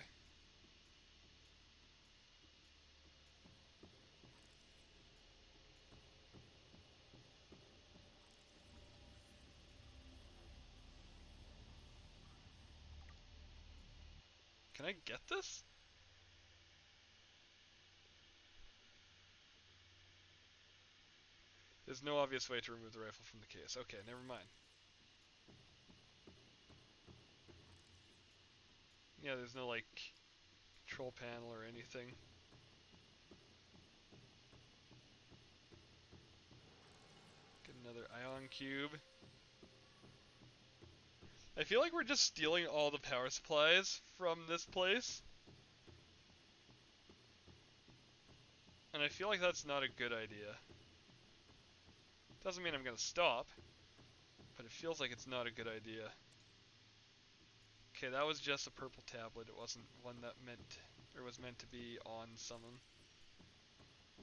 I get this? There's no obvious way to remove the rifle from the case. Okay, never mind. Yeah, there's no like control panel or anything. Get another ion cube. I feel like we're just stealing all the power supplies from this place. And I feel like that's not a good idea. Doesn't mean I'm gonna stop, but it feels like it's not a good idea. Okay, that was just a purple tablet. It wasn't one that meant or was meant to be on someone.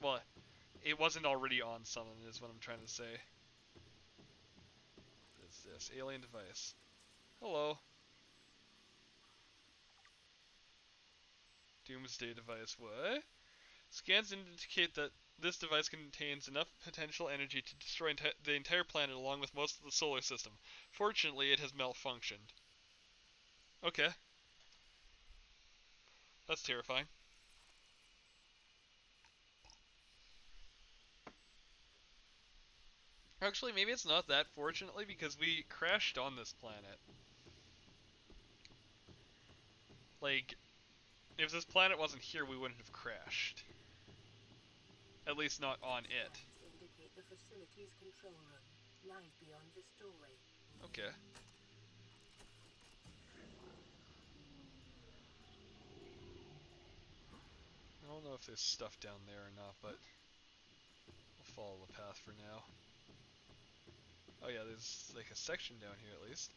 Well, it wasn't already on someone is what I'm trying to say. What is this? Alien device. Hello. Doomsday device. What? Scans indicate that This device contains enough potential energy to destroy the entire planet along with most of the solar system. Fortunately, it has malfunctioned. Okay. That's terrifying. Actually, maybe it's not that fortunately because we crashed on this planet. Like, if this planet wasn't here, we wouldn't have crashed. At least not on it. Plans indicate the facility's control room lies beyond this doorway. Okay. I don't know if there's stuff down there or not, but we'll follow the path for now. Oh yeah, there's like a section down here at least.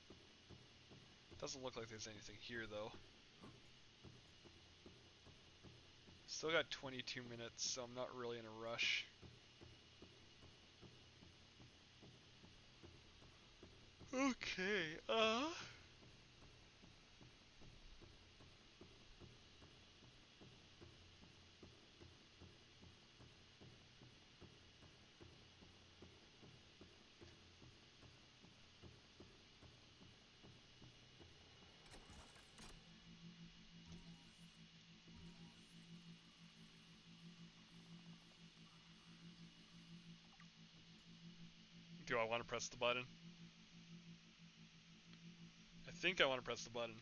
Doesn't look like there's anything here though. Still got 22 minutes, so I'm not really in a rush. Okay, uh. Do I want to press the button? I think I want to press the button.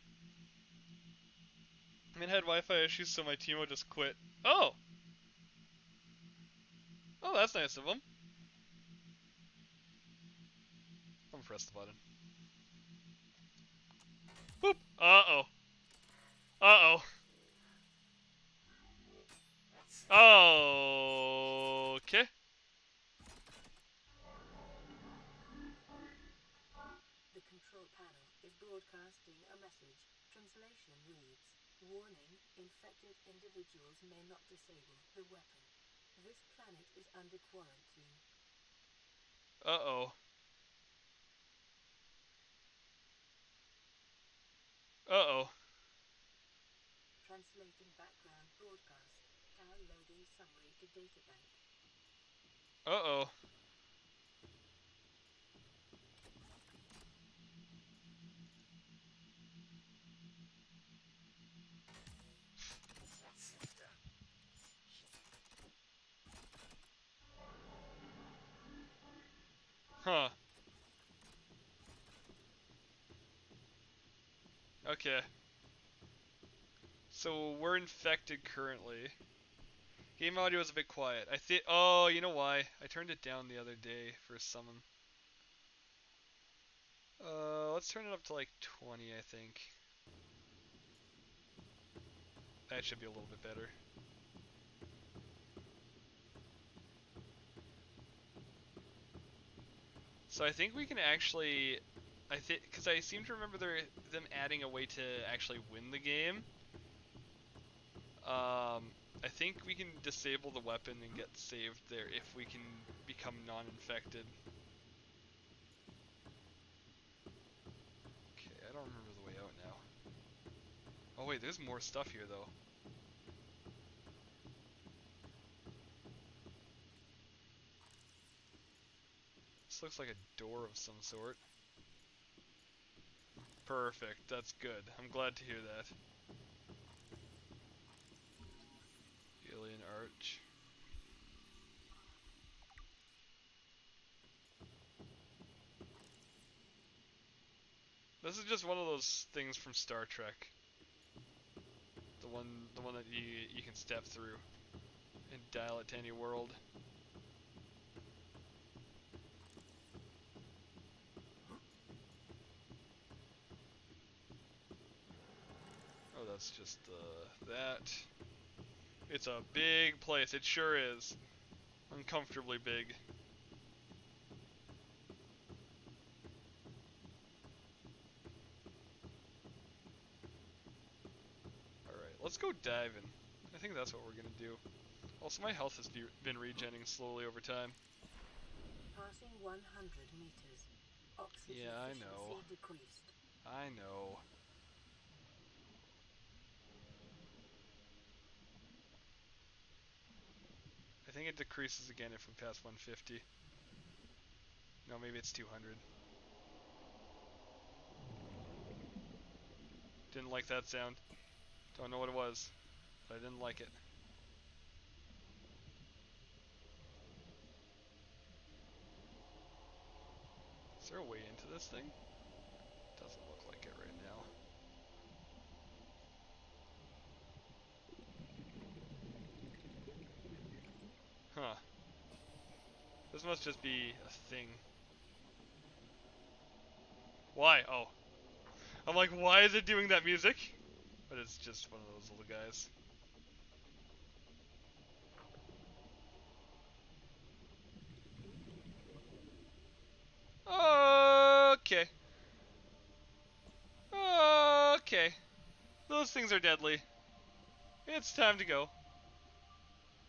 I mean, had Wi-Fi issues, so my Timo just quit. Oh! Oh, that's nice of him. I'm gonna press the button. Boop! Uh-oh. Uh-oh. Oh, okay. The control panel is broadcasting a message. Translation reads, Warning, infected individuals may not disable the weapon. This planet is under quarantine. Uh-oh. Uh-oh. Translating background broadcast. Downloading summary to databank. Uh-oh. Huh. Okay. So we're infected currently. Game audio is a bit quiet. I think. Oh, you know why? I turned it down the other day for a summon. Uh, let's turn it up to like 20, I think. That should be a little bit better. So I think we can actually, I think, because I seem to remember there them adding a way to actually win the game. Um, I think we can disable the weapon and get saved there if we can become non-infected. Okay, I don't remember the way out now. Oh wait, there's more stuff here though. This looks like a door of some sort. Perfect, that's good. I'm glad to hear that. Alien Arch. This is just one of those things from Star Trek. The one the one that you you can step through and dial it to any world. That's just uh, that. It's a big place. It sure is. Uncomfortably big. Alright, let's go diving. I think that's what we're gonna do. Also, my health has be been regenning slowly over time. Passing 100 meters. Oxygen Yeah, I know. decreased. I know. Think it decreases again if we pass 150. No, maybe it's 200. Didn't like that sound. Don't know what it was, but I didn't like it. Is there a way into this thing? Doesn't look like it right now. Huh. This must just be a thing. Why? Oh. I'm like, why is it doing that music? But it's just one of those little guys. Okay. Okay. Those things are deadly. It's time to go.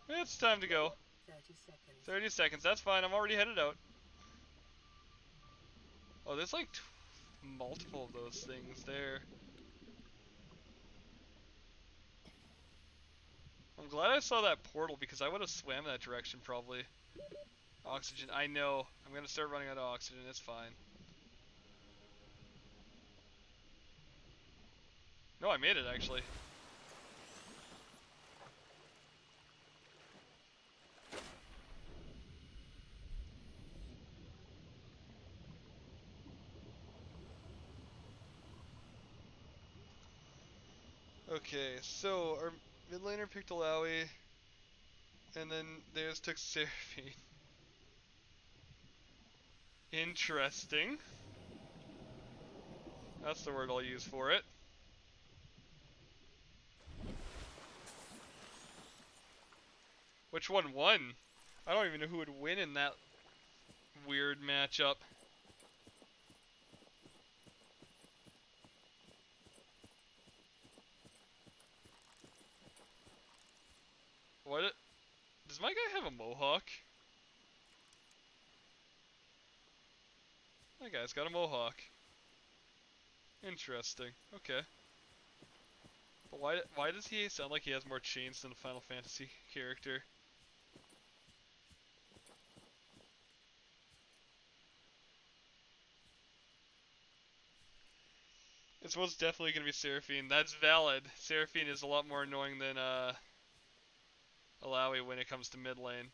It's time to go. 30 seconds. 30 seconds, that's fine, I'm already headed out. Oh, there's like multiple of those things there. I'm glad I saw that portal because I would have swam that direction probably. Oxygen, I know. I'm gonna start running out of oxygen, it's fine. No, I made it actually. Okay, so our mid laner picked Alawi, and then theirs took Seraphine. Interesting. That's the word I'll use for it. Which one won? I don't even know who would win in that weird matchup. What? Does my guy have a mohawk? My guy's got a mohawk. Interesting. Okay. But why why does he sound like he has more chains than a Final Fantasy character? It's most definitely gonna be Seraphine. That's valid. Seraphine is a lot more annoying than uh Alawi when it comes to mid lane.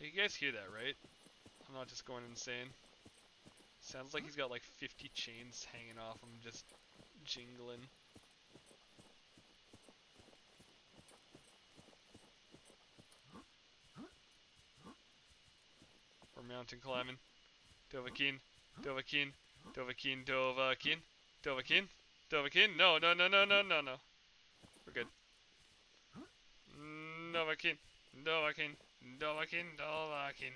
You guys hear that, right? I'm not just going insane. Sounds like he's got like 50 chains hanging off him, just jingling. We're mountain climbing. Dovahkiin, Dovahkiin, Dovahkiin, Dovahkiin, Dovahkiin, Dovahkiin. No, no, no, no, no, no, no. We're good. Dovahkiin, Dovahkiin, Dovahkiin, Dovahkiin.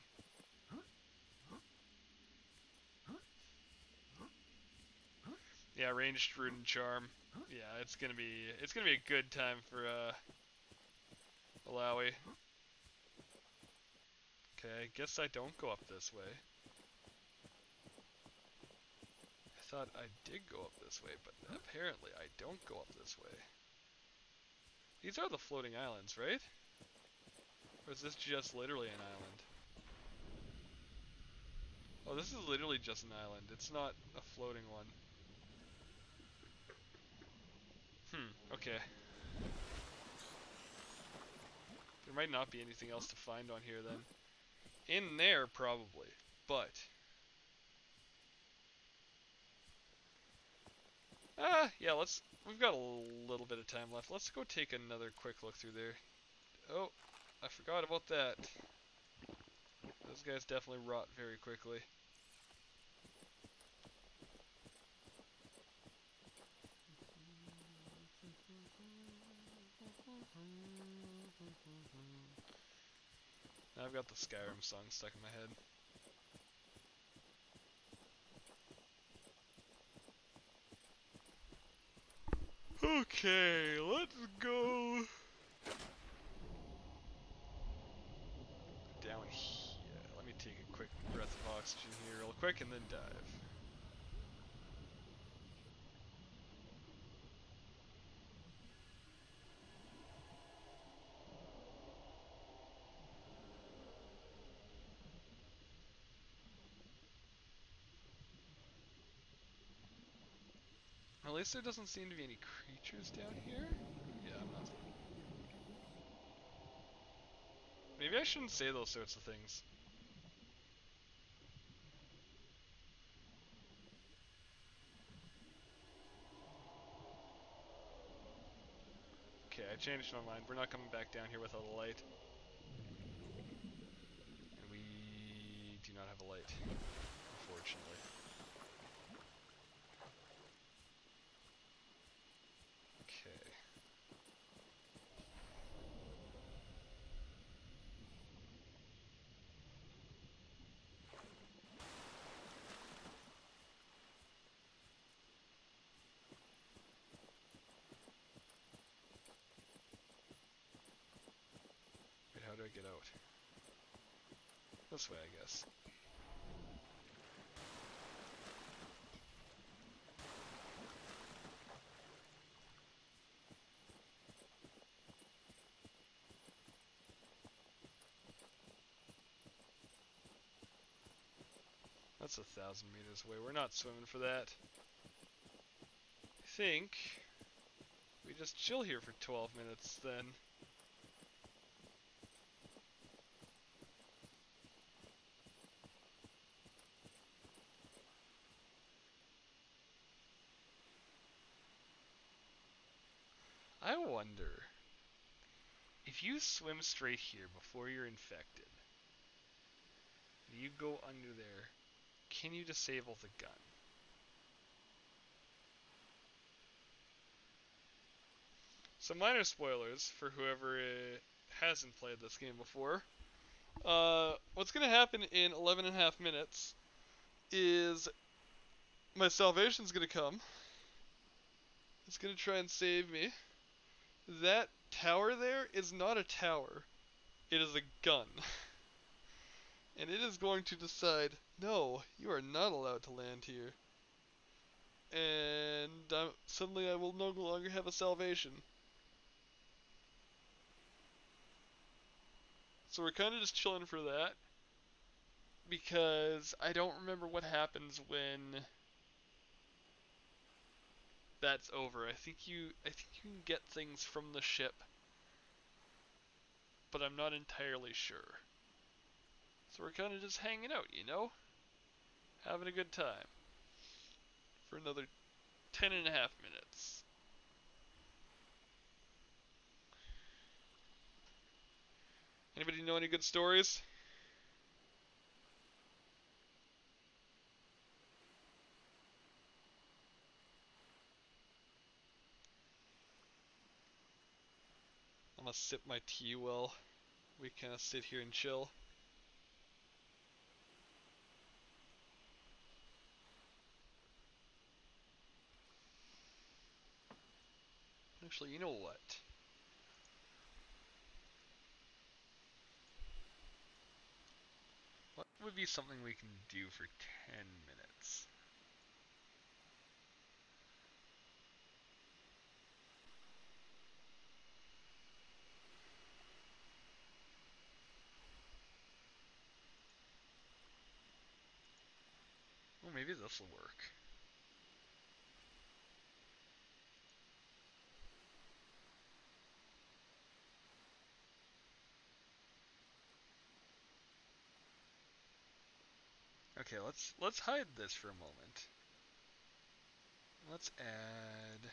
Yeah, ranged root and charm. Yeah, it's gonna be it's gonna be a good time for uh Malawi. Okay, I guess I don't go up this way. I thought I did go up this way, but apparently I don't go up this way. These are the floating islands, right? Or is this just literally an island? Oh, this is literally just an island. It's not a floating one. Hmm, okay. There might not be anything else to find on here then. In there, probably. But... Ah, yeah, let's... We've got a little bit of time left. Let's go take another quick look through there. Oh, I forgot about that. Those guys definitely rot very quickly. Now I've got the Skyrim song stuck in my head. Okay, let's go down here. Let me take a quick breath of oxygen here real quick and then dive. At least there doesn't seem to be any creatures down here. Yeah, I'm not. Maybe I shouldn't say those sorts of things. Okay, I changed my mind. We're not coming back down here without a light. And we do not have a light, unfortunately. Okay. Wait, how do I get out? This way, I guess. That's a thousand meters away. We're not swimming for that. I think we just chill here for 12 minutes then. I wonder if you swim straight here before you're infected, you go under there, can you disable the gun? So minor spoilers for whoever hasn't played this game before. Uh, what's going to happen in 11 and a half minutes is my salvation's going to come. It's going to try and save me. That tower there is not a tower. It is a gun. and it is going to decide, no, you are not allowed to land here. And uh, suddenly I will no longer have a salvation. So we're kind of just chilling for that. Because I don't remember what happens when that's over. I think you I think you can get things from the ship. But I'm not entirely sure. So we're kind of just hanging out, you know? Having a good time. For another ten and a half minutes. Anybody know any good stories? Gonna sip my tea while we kind of sit here and chill. Actually, you know what? What would be something we can do for 10 minutes? Well, maybe this will work. Okay, let's let's hide this for a moment. Let's add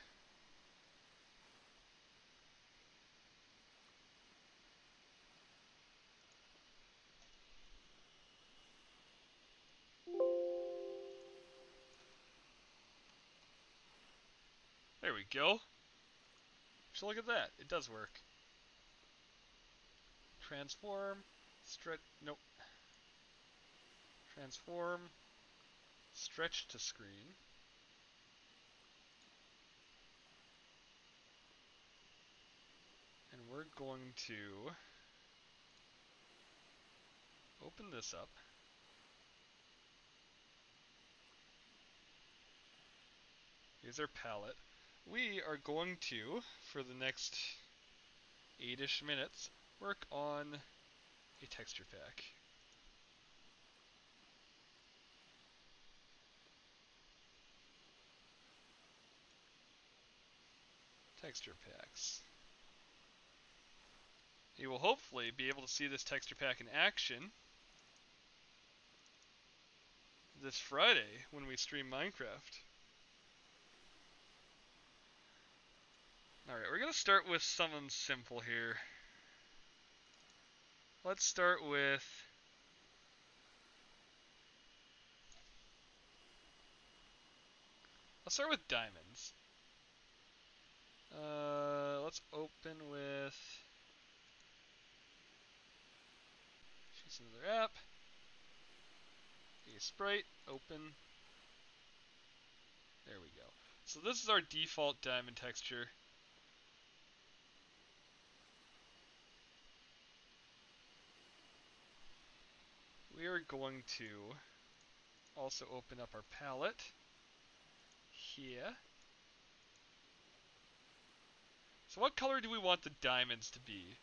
There we go. So look at that. It does work. Transform. Stretch. Nope. Transform. Stretch to screen. And we're going to open this up. Here's our palette we are going to, for the next 8-ish minutes, work on a texture pack. Texture packs. You will hopefully be able to see this texture pack in action this Friday when we stream Minecraft. Alright, we're going to start with something simple here. Let's start with... Let's start with diamonds. Uh, let's open with... Choose another app. A sprite, open. There we go. So this is our default diamond texture. We are going to also open up our palette here. So what color do we want the diamonds to be?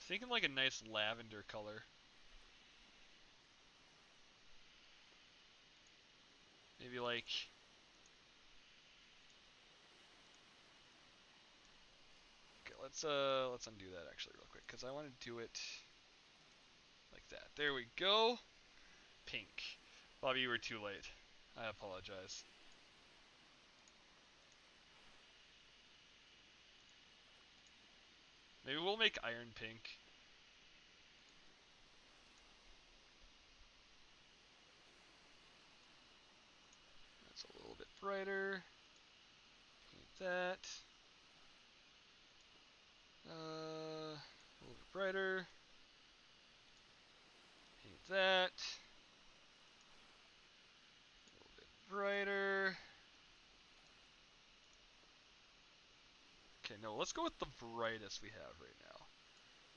Thinking like a nice lavender color. Maybe like Okay, let's uh let's undo that actually real quick cuz I want to do it that. There we go. Pink. Bobby, you were too late. I apologize. Maybe we'll make iron pink. That's a little bit brighter. Paint that. Uh, a little bit brighter. That. A little bit brighter. Okay, no, let's go with the brightest we have right now.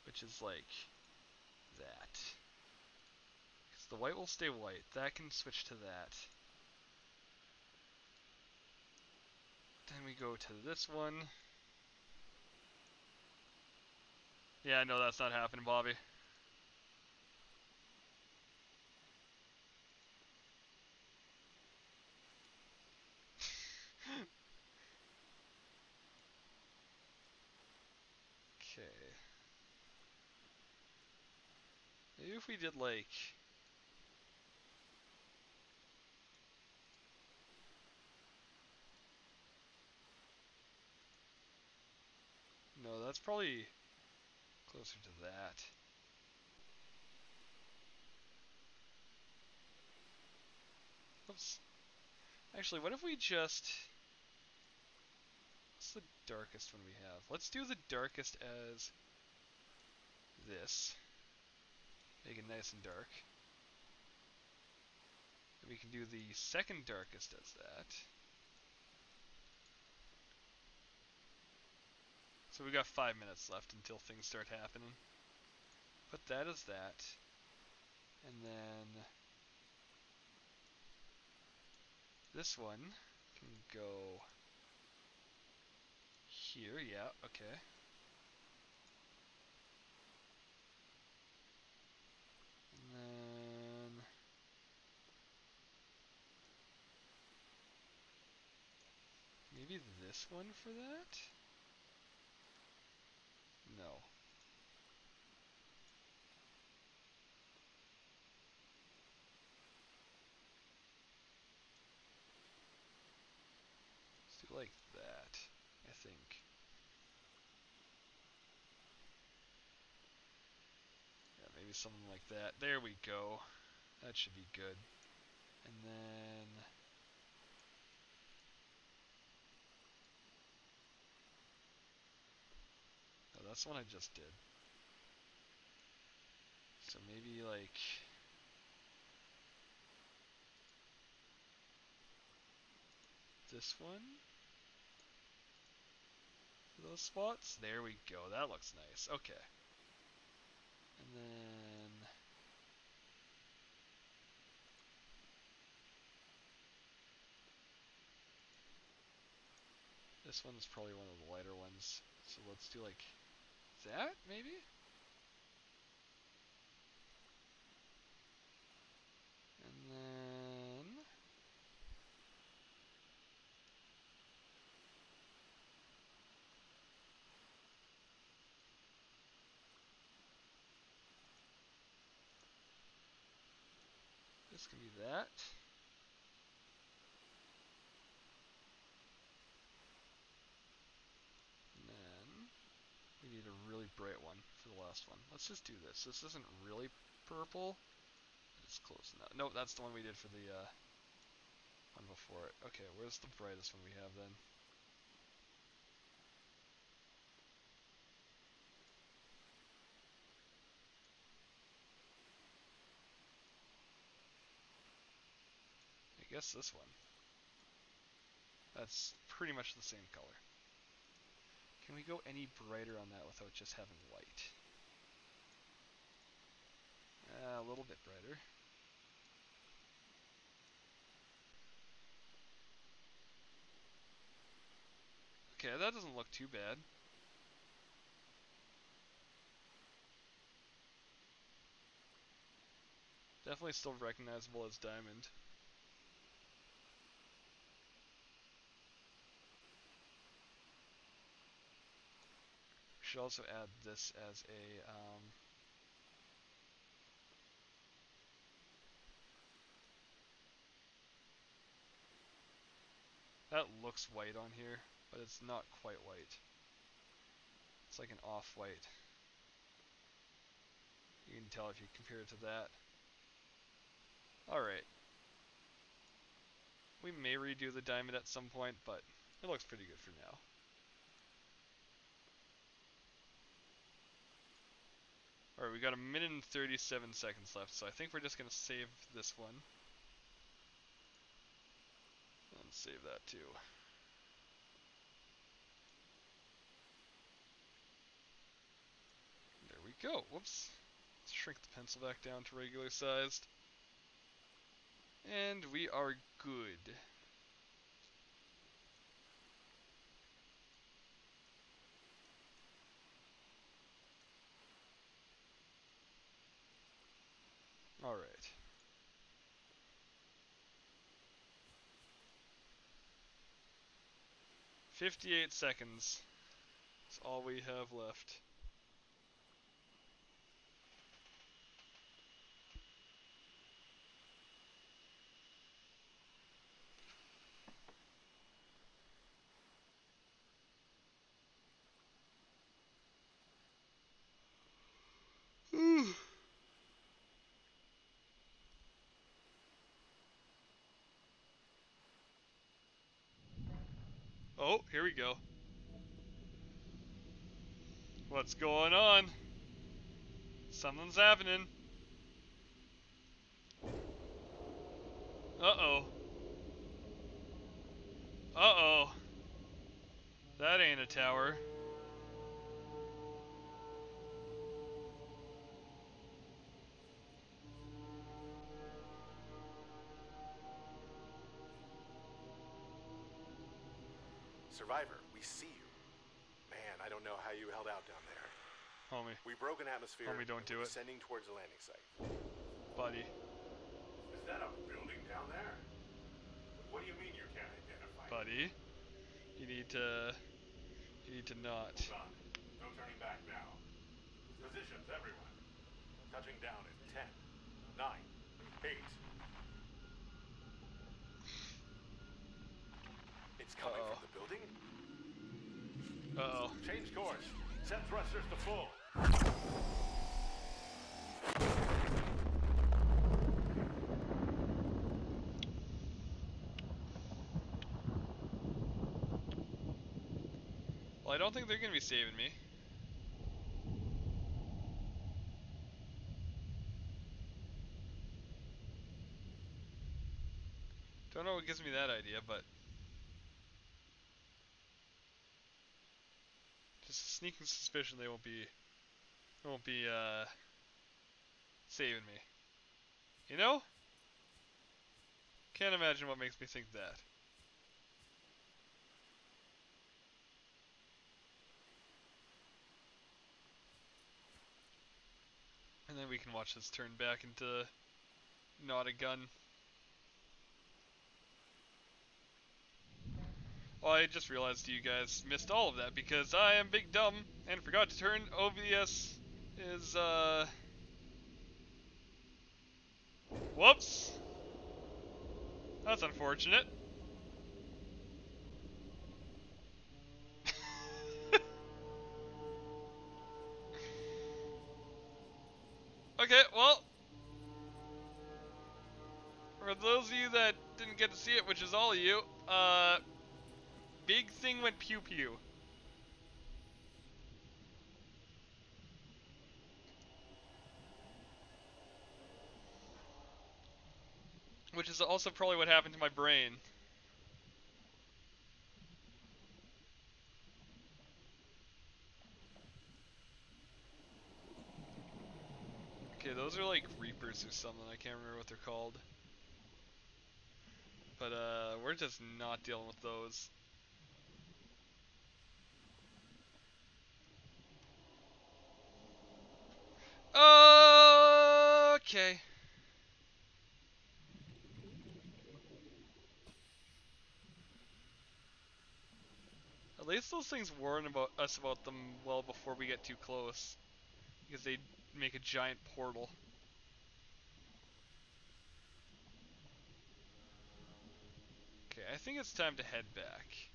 Which is like that. Because the white will stay white. That can switch to that. Then we go to this one. Yeah, no, that's not happening, Bobby. Okay. Maybe if we did like No, that's probably closer to that. Oops. Actually, what if we just... What's the darkest one we have? Let's do the darkest as this. Make it nice and dark. And we can do the second darkest as that. So we got five minutes left until things start happening. Put that as that. And then this one can go here, yeah, okay. Maybe this one for that? No. Let's do like that, I think. Yeah, maybe something like that. There we go. That should be good. And then... that's the one I just did. So maybe like... This one? Those spots? There we go. That looks nice. Okay. And then... This one's probably one of the lighter ones. So let's do like that, maybe? And then... This can be that. Really bright one for the last one. Let's just do this. This isn't really purple. It's close enough. No, that's the one we did for the uh, one before it. Okay, where's the brightest one we have then? I guess this one. That's pretty much the same color. Can we go any brighter on that without just having white? Uh, a little bit brighter. Okay, that doesn't look too bad. Definitely still recognizable as diamond. Should also add this as a um, that looks white on here but it's not quite white. It's like an off-white you can tell if you compare it to that. Alright. We may redo the diamond at some point but it looks pretty good for now Alright, we got a minute and 37 seconds left, so I think we're just going to save this one. And save that too. There we go. Whoops. Let's shrink the pencil back down to regular sized. And we are good. 58 seconds. That's all we have left. Oh, here we go. What's going on? Something's happening. Uh-oh. Uh-oh. That ain't a tower. Survivor, we see you. Man, I don't know how you held out down there. Homie, We broke an atmosphere. Homie, don't do it. Descending towards the landing site. buddy. Is that a building down there? What do you mean you can't identify? Buddy. You need to... You need to not. on. No turning back now. Positions, everyone. Touching down in 10, 9, 8. It's coming Uh-oh. from the building? Uh-oh. Change course. Set thrusters to full. Well, I don't think they're gonna be saving me. Don't know what gives me that idea, but just a sneaking suspicion they won't be won't be uh saving me. You know? Can't imagine what makes me think that. And then we can watch this turn back into not a gun. Well, I just realized you guys missed all of that because I am big dumb and forgot to turn OBS is uh Whoops. That's unfortunate. okay, well. For those of you that didn't get to see it, which is all of you, uh, big thing went pew pew. Which is also probably what happened to my brain. Okay, those are like Reapers or something. I can't remember what they're called. But uh, we're just not dealing with those. Okay. At least those things warn about us about them well before we get too close. Because they make a giant portal. Okay, I think it's time to head back.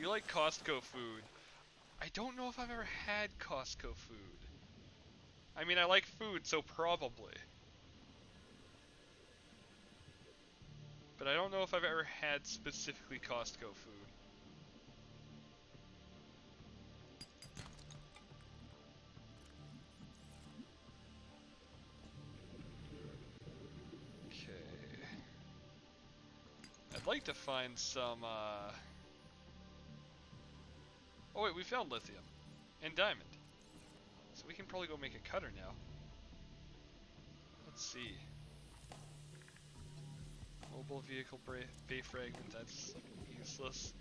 You like Costco food? I don't know if I've ever had Costco food. I mean, I like food, so probably. But I don't know if I've ever had specifically Costco food. Okay. I'd like to find some, uh... Oh wait, we found lithium. And diamond. So we can probably go make a cutter now. Let's see. Mobile vehicle bay fragment, that's useless.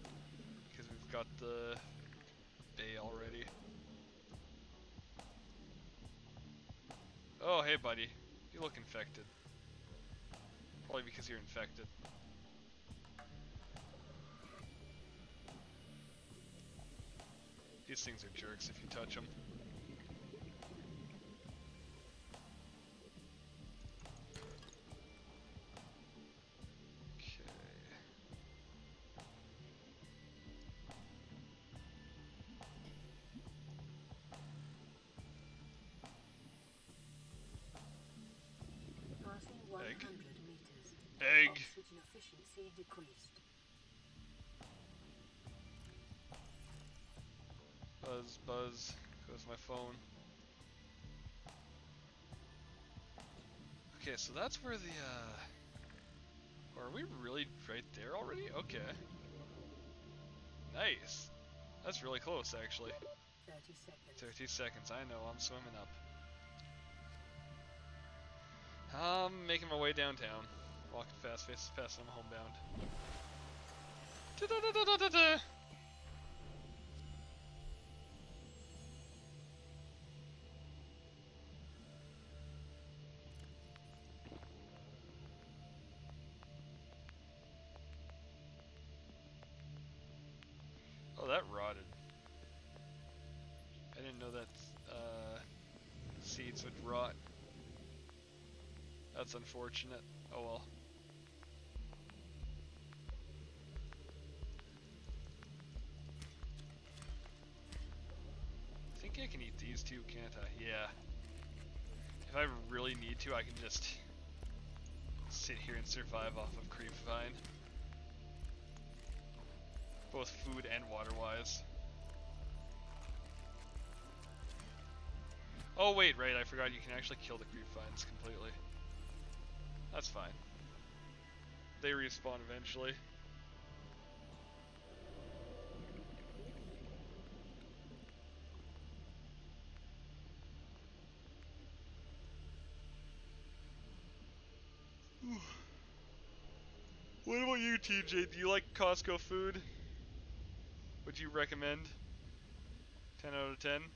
Because we've got the bay already. Oh, hey buddy. You look infected. Probably because you're infected. These things are jerks if you touch them. Okay. Passing 100 meters. Egg. Oxygen efficiency decreased. Buzz, buzz. Goes my phone. Okay, so that's where the, uh... Are we really right there already? Okay. Nice. That's really close, actually. 30 seconds. 30 seconds, I know, I'm swimming up. I'm making my way downtown. Walking fast, fast, fast, I'm homebound. Da-da-da-da-da-da! Oh, That's unfortunate. Oh well. I think I can eat these too, can't I? Yeah. If I really need to, I can just sit here and survive off of Creepvine. Both food and water-wise. Oh wait, right, I forgot you can actually kill the creep vines completely. That's fine. They respawn eventually. What about you, TJ? Do you like Costco food? Would you recommend? 10 out of 10?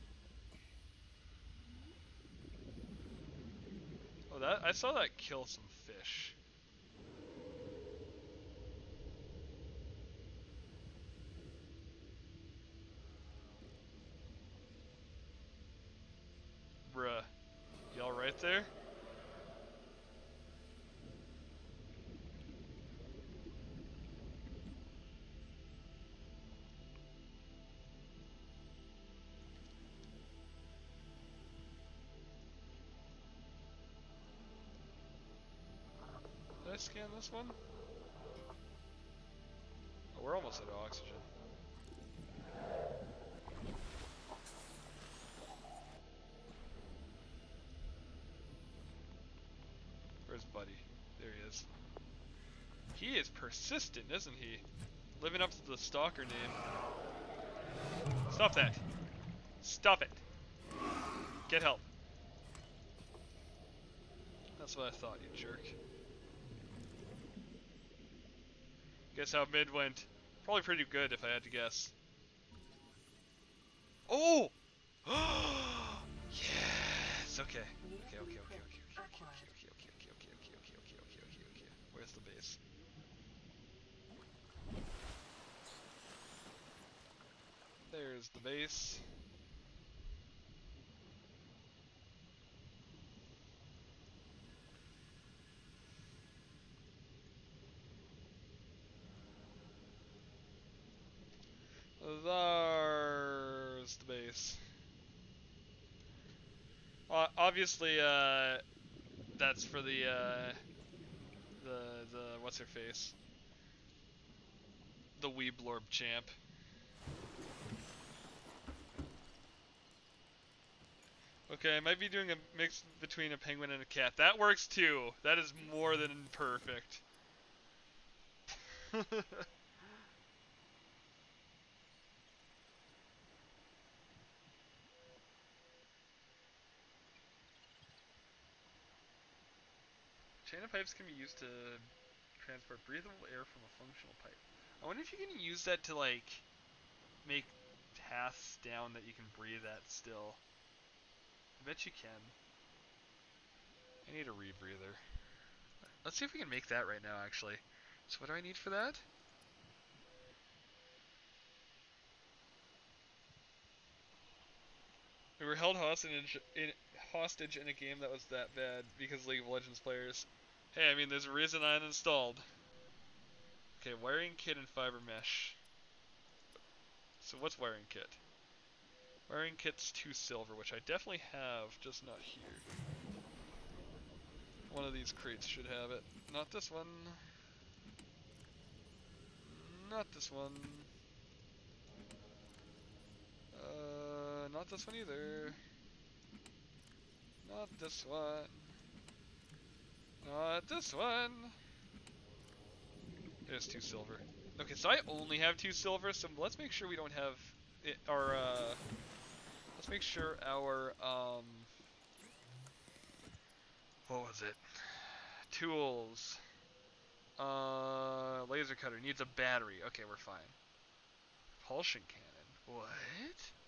Oh, that I saw that kill some fish. Bruh. You alright there. Scan this one? Oh, we're almost out of oxygen. Where's Buddy? There he is. He is persistent, isn't he? Living up to the stalker name. Stop that. Stop it. Get help. That's what I thought, you jerk. Guess how mid went? Probably pretty good if I had to guess. Oh! yes! Okay. Okay, okay, okay, okay, okay, okay, okay, okay, okay, okay, okay, okay, okay, okay, okay, okay, okay. Where's the base? There's the base. The base. Uh, obviously, uh, that's for the, uh, the, the, what's her face? The Weeblorb champ. Okay, I might be doing a mix between a penguin and a cat. That works too. That is more than perfect. Pipes can be used to transport breathable air from a functional pipe. I wonder if you can use that to like make paths down that you can breathe at still. I bet you can. I need a rebreather. Let's see if we can make that right now actually. So what do I need for that? We were held hostage in, hostage in a game that was that bad because League of Legends players. Hey, I mean, there's a reason I uninstalled. Okay, wiring kit and fiber mesh. So what's wiring kit? Wiring kit's two silver, which I definitely have, just not here. One of these crates should have it. Not this one. Not this one. Uh, not this one either. Not this one. Not this one. There's two silver. Okay, so I only have two silver, so let's make sure we don't have it, our, uh, let's make sure our, um, what was it? Tools. Uh, laser cutter needs a battery. Okay, we're fine. Propulsion cannon. What?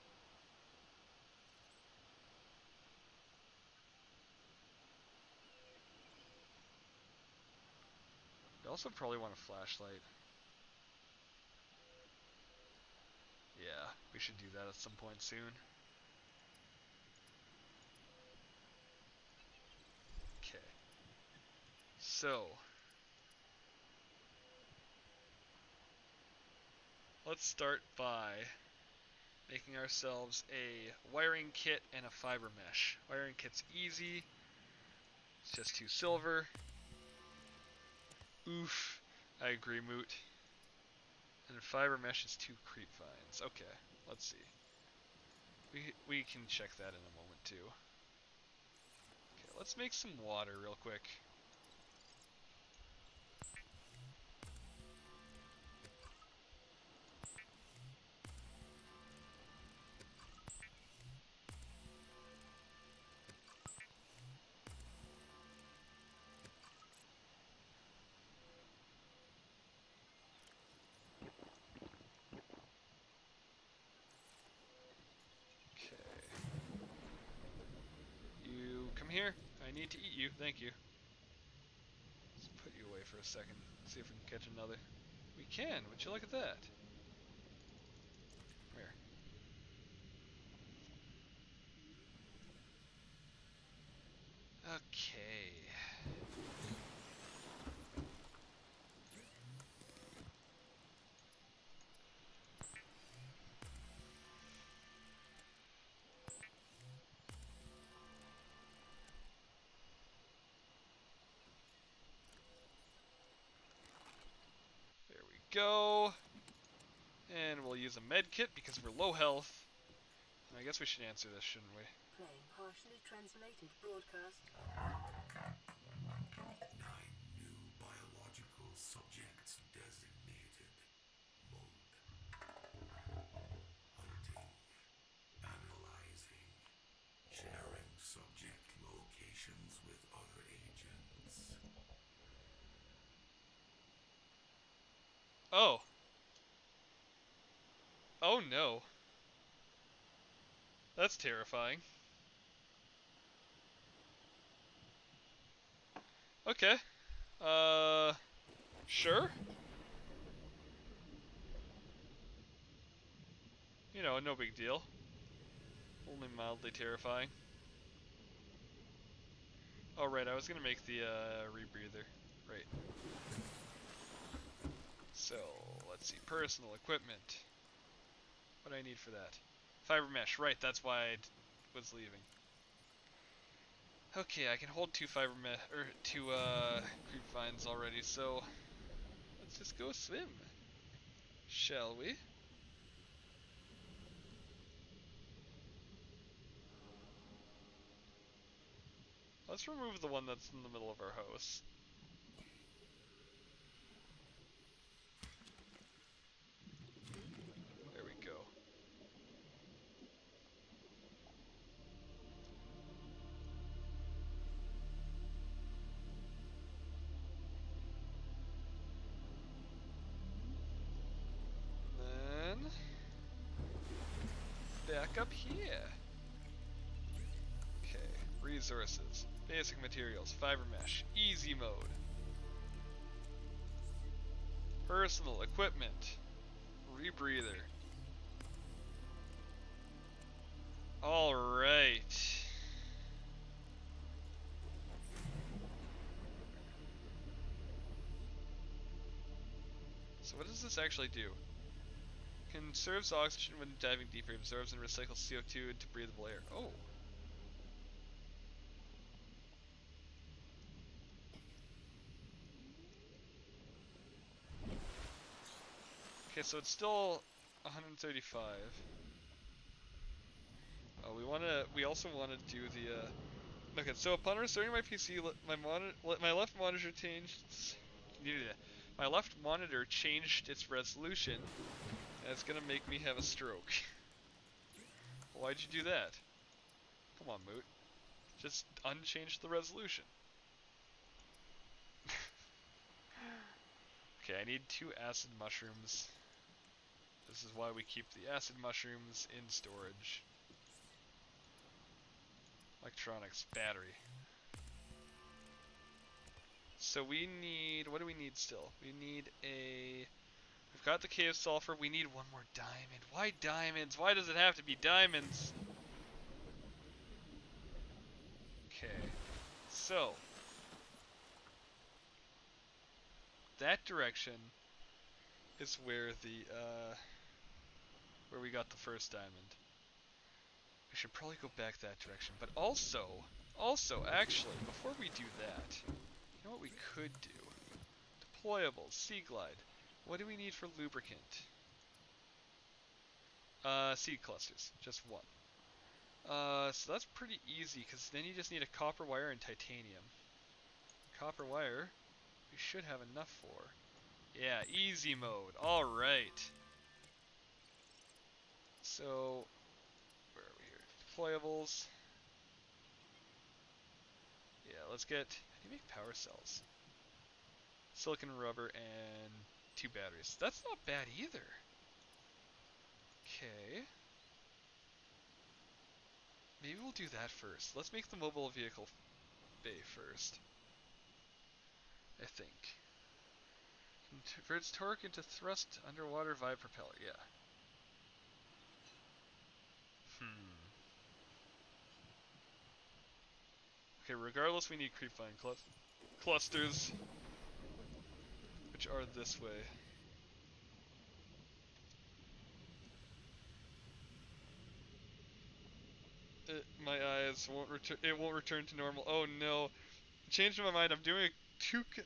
You also probably want a flashlight. Yeah, we should do that at some point soon. Okay. So. Let's start by making ourselves a wiring kit and a fiber mesh. Wiring kit's easy. It's just two silver. Oof. I agree, Moot. And fiber mesh is two creep vines. Okay, let's see. We, we can check that in a moment too. Okay, let's make some water real quick. Here. I need to eat you. Thank you. Let's put you away for a second. See if we can catch another. We can. Would you look at that? Here. Okay. Go. And we'll use a med kit because we're low health. I guess we should answer this, shouldn't we? Playing partially translated broadcast. Nine new biological subjects designated. Oh. Oh no. That's terrifying. Okay. Uh, sure. You know, no big deal. Only mildly terrifying. Oh right, I was gonna make the uh, rebreather. Right. So, let's see, personal equipment. What do I need for that? Fiber mesh, right, that's why I was leaving. Okay, I can hold two fiber mesh, or two, uh, creep vines already, so let's just go swim. Shall we? Let's remove the one that's in the middle of our house. Here. Okay, resources, basic materials, fiber mesh, easy mode. Personal equipment, rebreather. Alright. So what does this actually do? Conserves oxygen when diving deeper, absorbs and recycles CO2 into breathable air. Oh. Okay, so it's still 135. Oh, we want to. We also want to do the. Uh, okay, so upon restarting my PC, my monitor, my left monitor changed. My left monitor changed its resolution, it's gonna make me have a stroke. Why'd you do that? Come on, Moot. Just unchange the resolution. okay, I need two acid mushrooms. This is why we keep the acid mushrooms in storage. Electronics, battery. So we need, what do we need still? We need a, we've got the cave sulfur, we need one more diamond. Why diamonds? Why does it have to be diamonds? Okay, so, that direction is where the, uh, where we got the first diamond. We should probably go back that direction. But also, also, actually, before we do that, you know what we could do? Deployable, Sea Glide. What do we need for lubricant? Uh, seed clusters, just one. Uh, so that's pretty easy, because then you just need a copper wire and titanium. Copper wire, we should have enough for. Yeah, easy mode. Alright. So, where are we here? Deployables. Yeah, let's get. How do you make power cells? Silicon rubber and two batteries. That's not bad either. Okay. Maybe we'll do that first. Let's make the mobile vehicle bay first. I think. Converts torque into thrust underwater via propeller, yeah. Hmm. Okay, regardless, we need creep vine clus clusters, which are this way. It, my eyes won't return. It won't return to normal. Oh no! Changed my mind. I'm doing a toucan.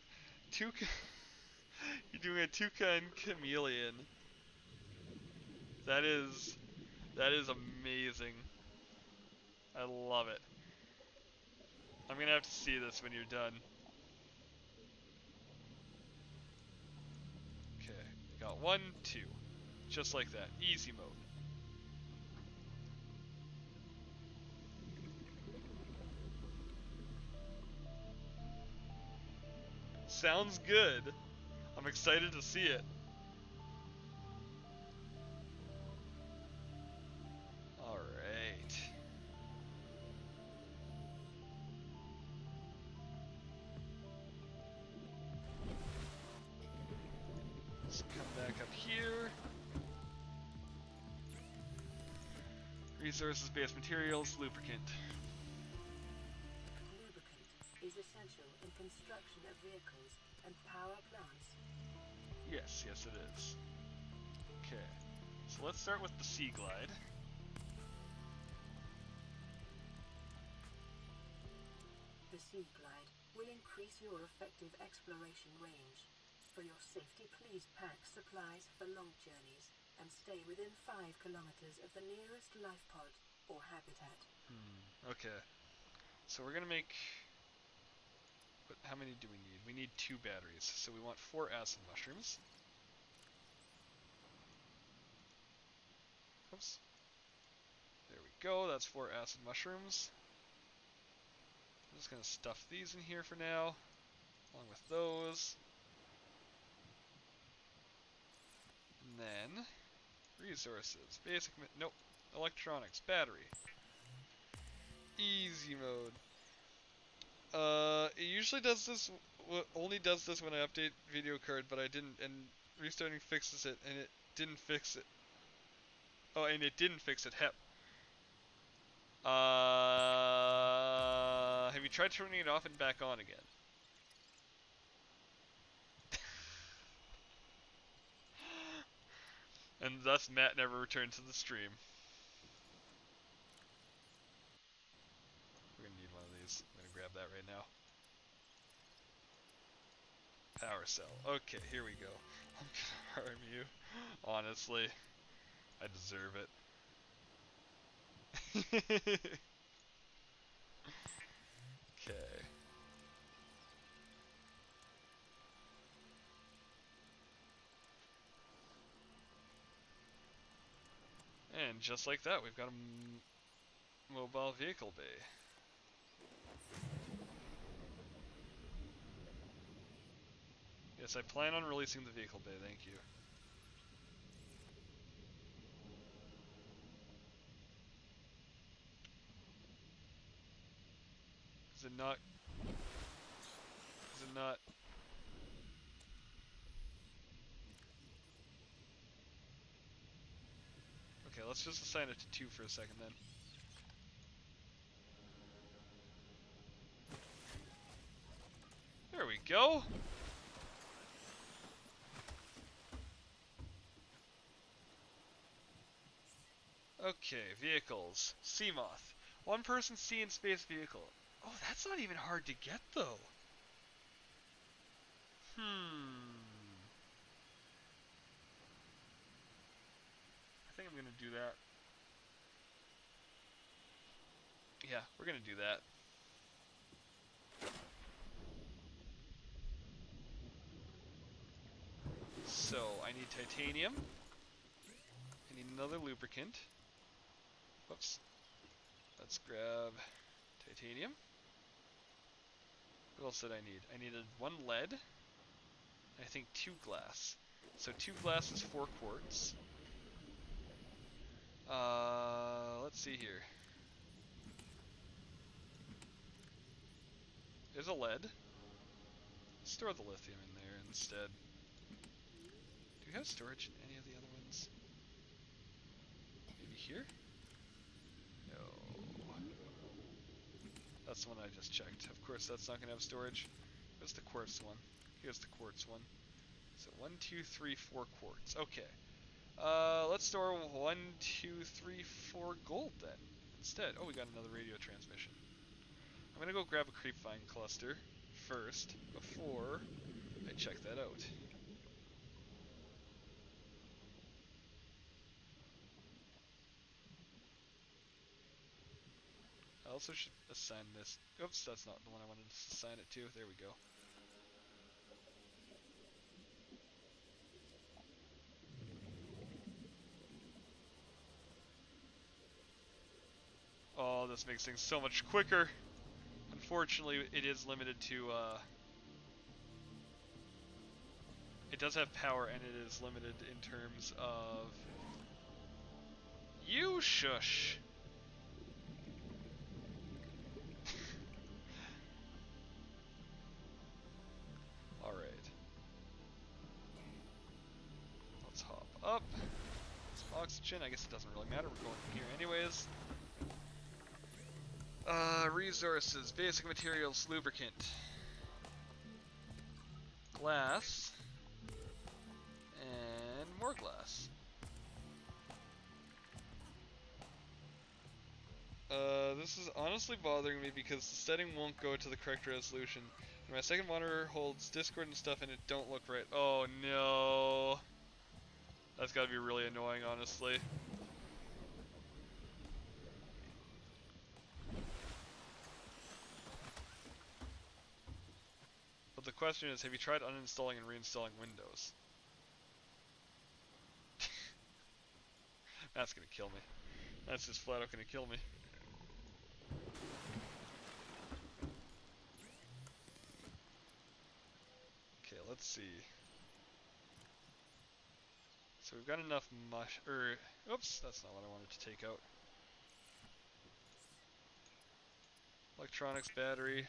Toucan. You're doing a toucan chameleon. That is. That is amazing. I love it. I'm gonna have to see this when you're done. Okay, got one, two. Just like that. Easy mode. Sounds good. I'm excited to see it. Resources, base materials, lubricant. Lubricant is essential in construction of vehicles and power plants. Yes, yes it is. Okay, so let's start with the Sea Glide. The Sea Glide will increase your effective exploration range. For your safety, please pack supplies for long journeys and stay within 5 kilometers of the nearest life pod or habitat. Hmm, okay, so we're gonna make. But how many do we need? We need two batteries, so we want four acid mushrooms. Oops. There we go. That's four acid mushrooms. I'm just gonna stuff these in here for now, along with those. And then resources, basic. Nope. Electronics, battery. Easy mode. Uh, it usually does this, only does this when I update video card, but I didn't, and restarting fixes it, and it didn't fix it. Oh, and it didn't fix it, hep. Uh, have you tried turning it off and back on again? And thus Matt never returned to the stream. We're gonna need one of these. I'm gonna grab that right now. Power cell. Okay, here we go. I'm gonna harm you. Honestly, I deserve it. And just like that, we've got a mobile vehicle bay. Yes, I plan on releasing the vehicle bay, thank you. Is it not? Is it not? Okay, let's just assign it to two for a second then. There we go. Okay, vehicles. Seamoth. One person sea and space vehicle. Oh, that's not even hard to get though. Hmm. Think I'm gonna do that. Yeah, we're gonna do that. So, I need titanium. I need another lubricant. Whoops. Let's grab titanium. What else did I need? I needed one lead. I think two glass. So two glass is four quartz. Uh, let's see here. There's a lead. Store the lithium in there instead. Do we have storage in any of the other ones? Maybe here? No. That's the one I just checked. Of course, that's not gonna have storage. Where's the quartz one? Here's the quartz one. So one, two, three, four quartz. Okay. Uh, let's store one, two, three, four gold then. Instead, oh, we got another radio transmission. I'm gonna go grab a creep vine cluster first before I check that out. I also should assign this. Oops, that's not the one I wanted to assign it to. There we go. Oh, this makes things so much quicker. Unfortunately, it is limited to, uh... It does have power, and it is limited in terms of... You shush! Alright. Let's hop up. Oxygen. I guess it doesn't really matter. We're going here anyways. Uh, resources, basic materials, lubricant, glass, and more glass. Uh, this is honestly bothering me because the setting won't go to the correct resolution. And my second monitor holds Discord and stuff and it don't look right. Oh no. That's gotta be really annoying, honestly. But the question is, have you tried uninstalling and reinstalling Windows? That's gonna kill me. That's just flat out gonna kill me. Okay, let's see. So we've got enough mush, er, oops, that's not what I wanted to take out. Electronics battery.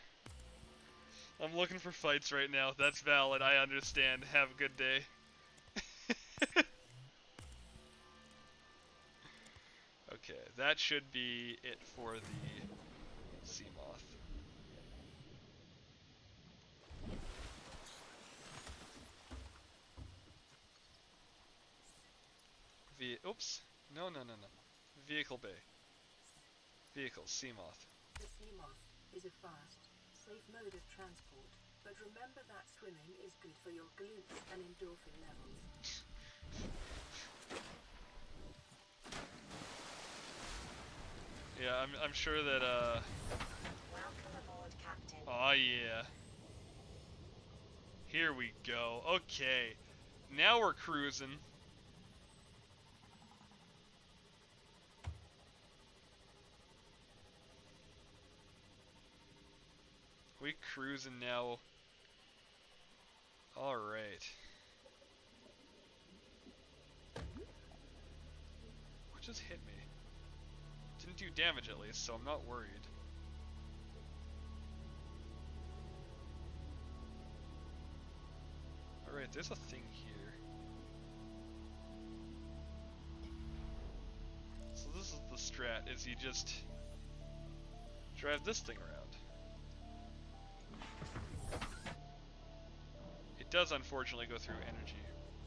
I'm looking for fights right now. That's valid. I understand. Have a good day. okay, that should be it for the Seamoth. Ve oops. No, no, no, no. Vehicle bay. Vehicle, Seamoth. The Seamoth is a fast, safe mode of transport, but remember that swimming is good for your glutes and endorphin levels. Yeah, I'm, I'm sure that, uh... Welcome aboard, Captain. Oh yeah. Here we go. Okay. Now we're cruising. We cruising now. Alright. What just hit me? Didn't do damage at least, so I'm not worried. Alright, there's a thing here. So this is the strat, is you just drive this thing around. It does unfortunately go through energy.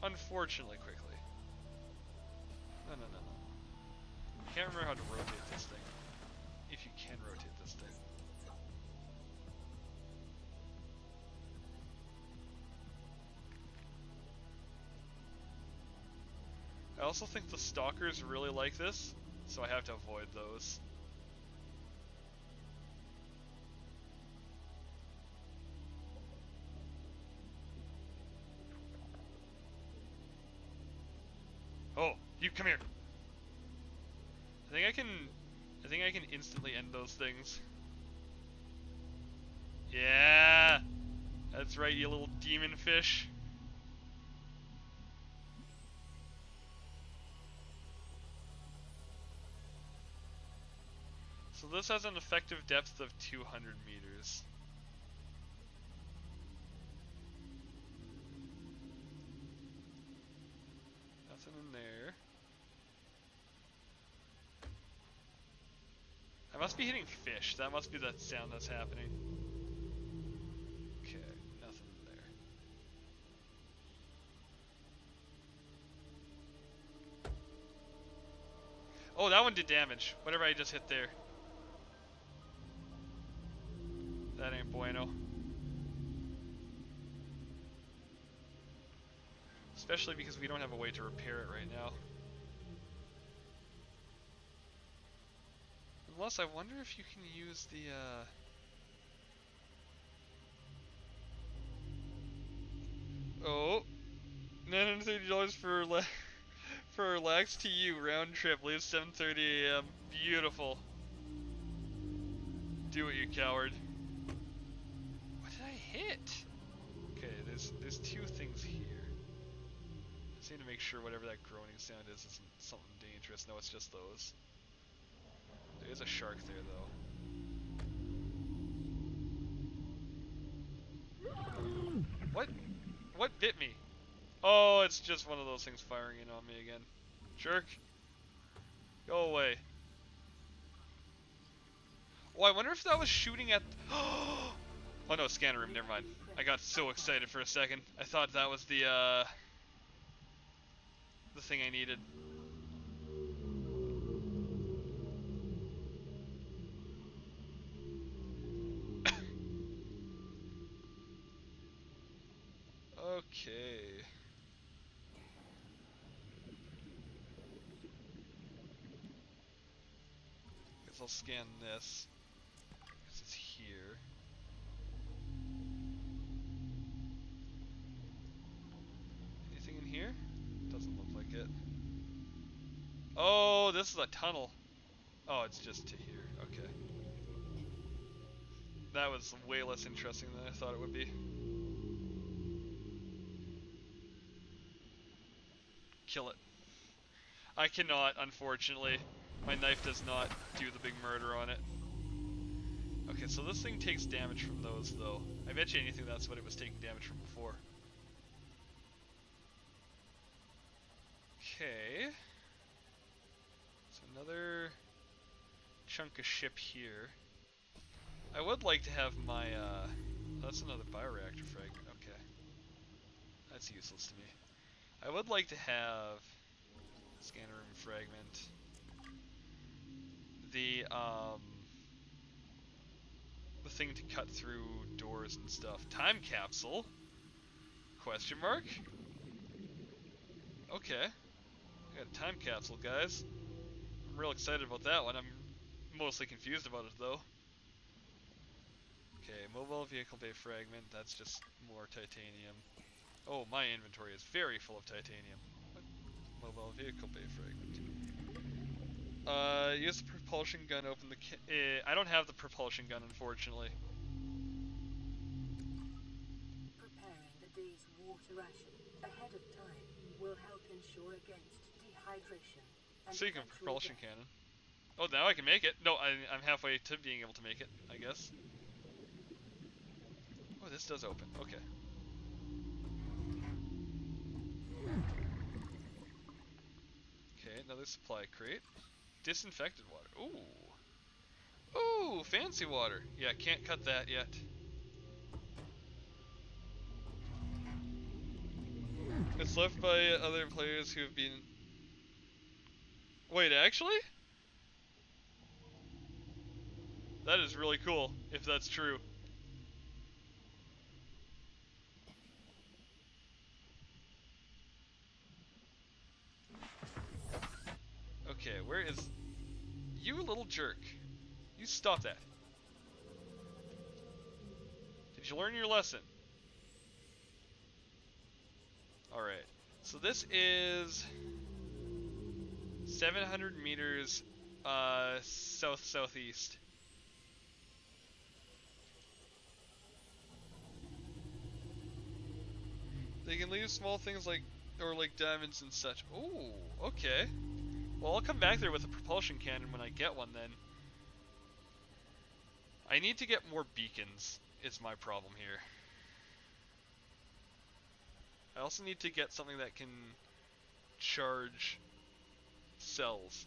Unfortunately quickly. No, no, no, no. Can't remember how to rotate this thing. If you can rotate this thing. I also think the stalkers really like this, so I have to avoid those. Come here. I think I can I think I can instantly end those things. Yeah. That's right, you little demon fish. So this has an effective depth of 200 meters. Must be hitting fish. That must be that sound that's happening. Okay, nothing there. Oh, that one did damage. Whatever I just hit there. That ain't bueno. Especially because we don't have a way to repair it right now. Unless I wonder if you can use the uh Oh nine hundred thirty dollars for la for Lax to you round trip, leaves seven thirty AM. Beautiful. Do it you coward. What did I hit? Okay, there's there's two things here. Just need to make sure whatever that groaning sound is isn't something dangerous. No, it's just those. There is a shark there, though. What? What bit me? Oh, it's just one of those things firing in on me again. Jerk. Go away. Oh, I wonder if that was shooting at... Oh no, scanner room, never mind. I got so excited for a second. I thought that was the, uh... The thing I needed. Okay. Guess I'll scan this. Because it's here. Anything in here? Doesn't look like it. Oh, this is a tunnel. Oh, it's just to here. Okay. That was way less interesting than I thought it would be. Kill it. I cannot, unfortunately. My knife does not do the big murder on it. Okay, so this thing takes damage from those, though. I bet you anything that's what it was taking damage from before. Okay. So another chunk of ship here. I would like to have my, uh... That's another bioreactor fragment, okay. That's useless to me. I would like to have scanner room fragment. The um the thing to cut through doors and stuff. Time capsule? Question mark? Okay. I got a time capsule, guys. I'm real excited about that one. I'm mostly confused about it though. Okay, mobile vehicle bay fragment, that's just more titanium. Oh, my inventory is very full of titanium. Mobile vehicle bay fragment. Uh, use the propulsion gun, open the ca- uh, I don't have the propulsion gun, unfortunately. Preparing the day's water ration ahead of time will help ensure against dehydration you can propulsion death. cannon. Oh, now I can make it. No, I, I'm halfway to being able to make it, I guess. Oh, this does open. Okay. Another supply crate. Disinfected water. Ooh. Ooh, fancy water. Yeah, can't cut that yet. It's left by other players who have been. Wait, actually? That is really cool, if that's true. Okay, where is... You little jerk. You stop that. Did you learn your lesson? Alright, so this is... 700 meters uh, south-southeast. They can leave small things like, or like diamonds and such. Ooh, okay. Well, I'll come back there with a propulsion cannon when I get one then. I need to get more beacons, is my problem here. I also need to get something that can charge cells.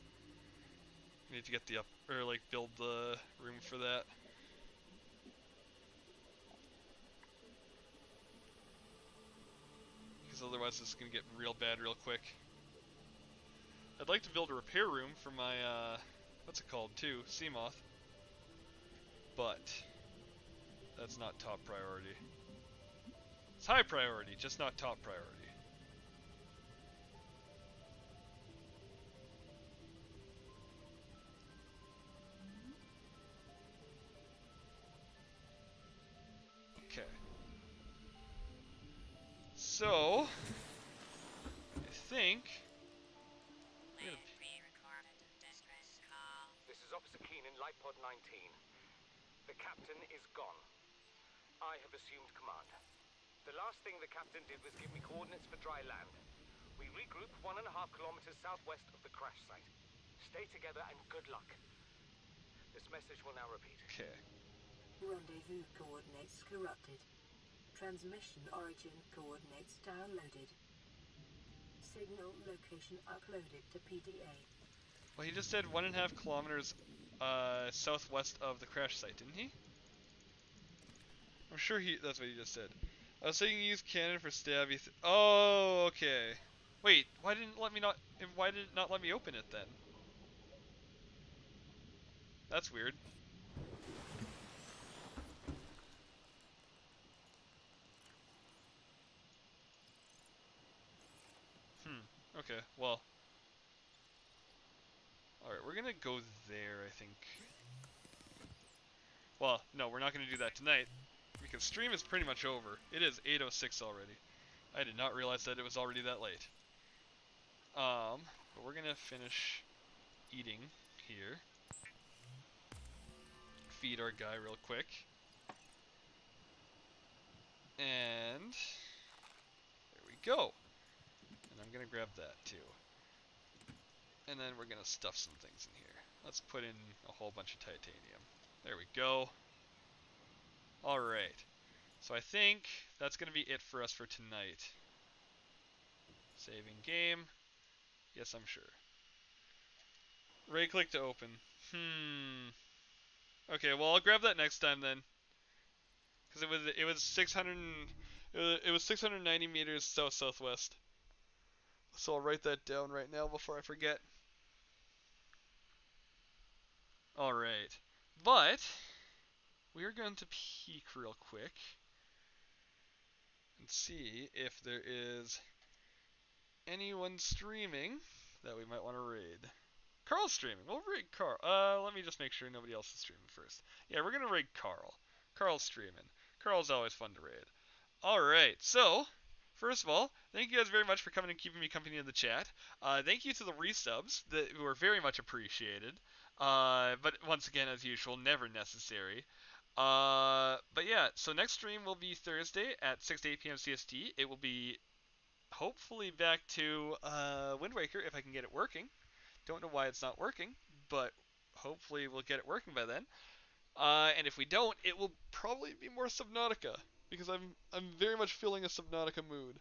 We need to get the up or like build the room for that. Because otherwise it's gonna get real bad real quick. I'd like to build a repair room for my uh what's it called too, Seamoth. But that's not top priority. It's high priority, just not top priority. Okay. So, I think. Officer Pod 19. The captain is gone. I have assumed command. The last thing the captain did was give me coordinates for dry land. We regroup one and a half kilometers southwest of the crash site. Stay together and good luck. This message will now repeat. Okay. Rendezvous coordinates corrupted. Transmission origin coordinates downloaded. Signal location uploaded to PDA. Well, he just said one and a half kilometers uh, southwest of the crash site, didn't he? I'm sure he. That's what he just said. I was saying you use cannon for stabby. Oh, okay. Wait, why didn't let me not? Why did it not let me open it then? That's weird. Hmm. Okay. Well. Alright, we're gonna go there, I think. Well, no, we're not gonna do that tonight. Because stream is pretty much over. It is 8.06 already. I did not realize that it was already that late. Um, but we're gonna finish eating here. Feed our guy real quick. And there we go. And I'm gonna grab that too. And then we're gonna stuff some things in here. Let's put in a whole bunch of titanium. There we go. Alright. So I think that's gonna be it for us for tonight. Saving game. Yes, I'm sure. Right click to open. Hmm. Okay, well I'll grab that next time then. Cause it was it was 600 it was, it was 690 meters south southwest. So I'll write that down right now before I forget. Alright. But we are going to peek real quick and see if there is anyone streaming that we might want to raid. Carl's streaming. We'll raid Carl. Uh, let me just make sure nobody else is streaming first. Yeah, we're gonna raid Carl. Carl's streaming. Carl's always fun to raid. Alright, so, first of all, thank you guys very much for coming and keeping me company in the chat. Uh, thank you to the resubs that were very much appreciated. Uh, but once again, as usual, never necessary. Uh, but yeah, so next stream will be Thursday at 6 to 8 p.m. CST. It will be hopefully back to uh, Wind Waker if I can get it working. Don't know why it's not working, but hopefully we'll get it working by then. Uh, and if we don't, it will probably be more Subnautica because I'm I'm very much feeling a Subnautica mood.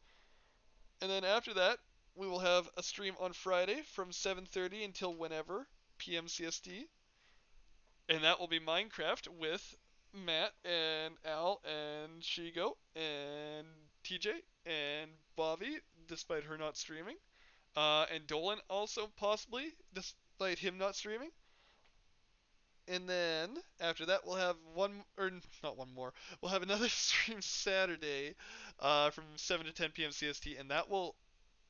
And then after that, we will have a stream on Friday from 7:30 until whenever p.m. CST, and that will be Minecraft with Matt and Al and Shigo and TJ and Bobby, despite her not streaming, uh, and Dolan also possibly, despite him not streaming. And then after that, we'll have one or not one more. We'll have another stream Saturday, uh, from 7 to 10 p.m. CST, and that will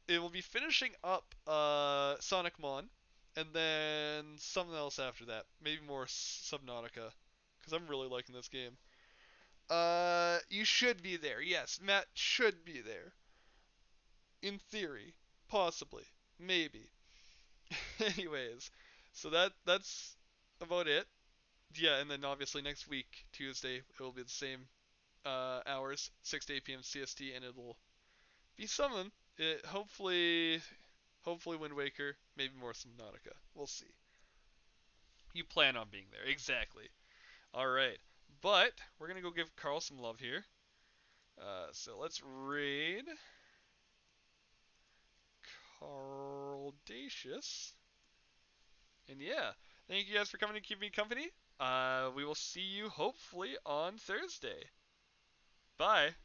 it will be finishing up uh, Sonic Mon, and then something else after that. Maybe more Subnautica, because I'm really liking this game. Uh, you should be there. Yes, Matt should be there. In theory, possibly, maybe. Anyways, so that that's about it. Yeah, and then obviously next week, Tuesday, it will be the same uh, hours, 6 to 8 p.m. CST, and it'll be something. It hopefully, hopefully Wind Waker, maybe more Subnautica. We'll see. You plan on being there, exactly. All right, but we're gonna go give Carl some love here. Uh, so let's raid Carl Dacious. And yeah, Thank you guys for coming to keep me company. Uh, we will see you hopefully on Thursday. Bye.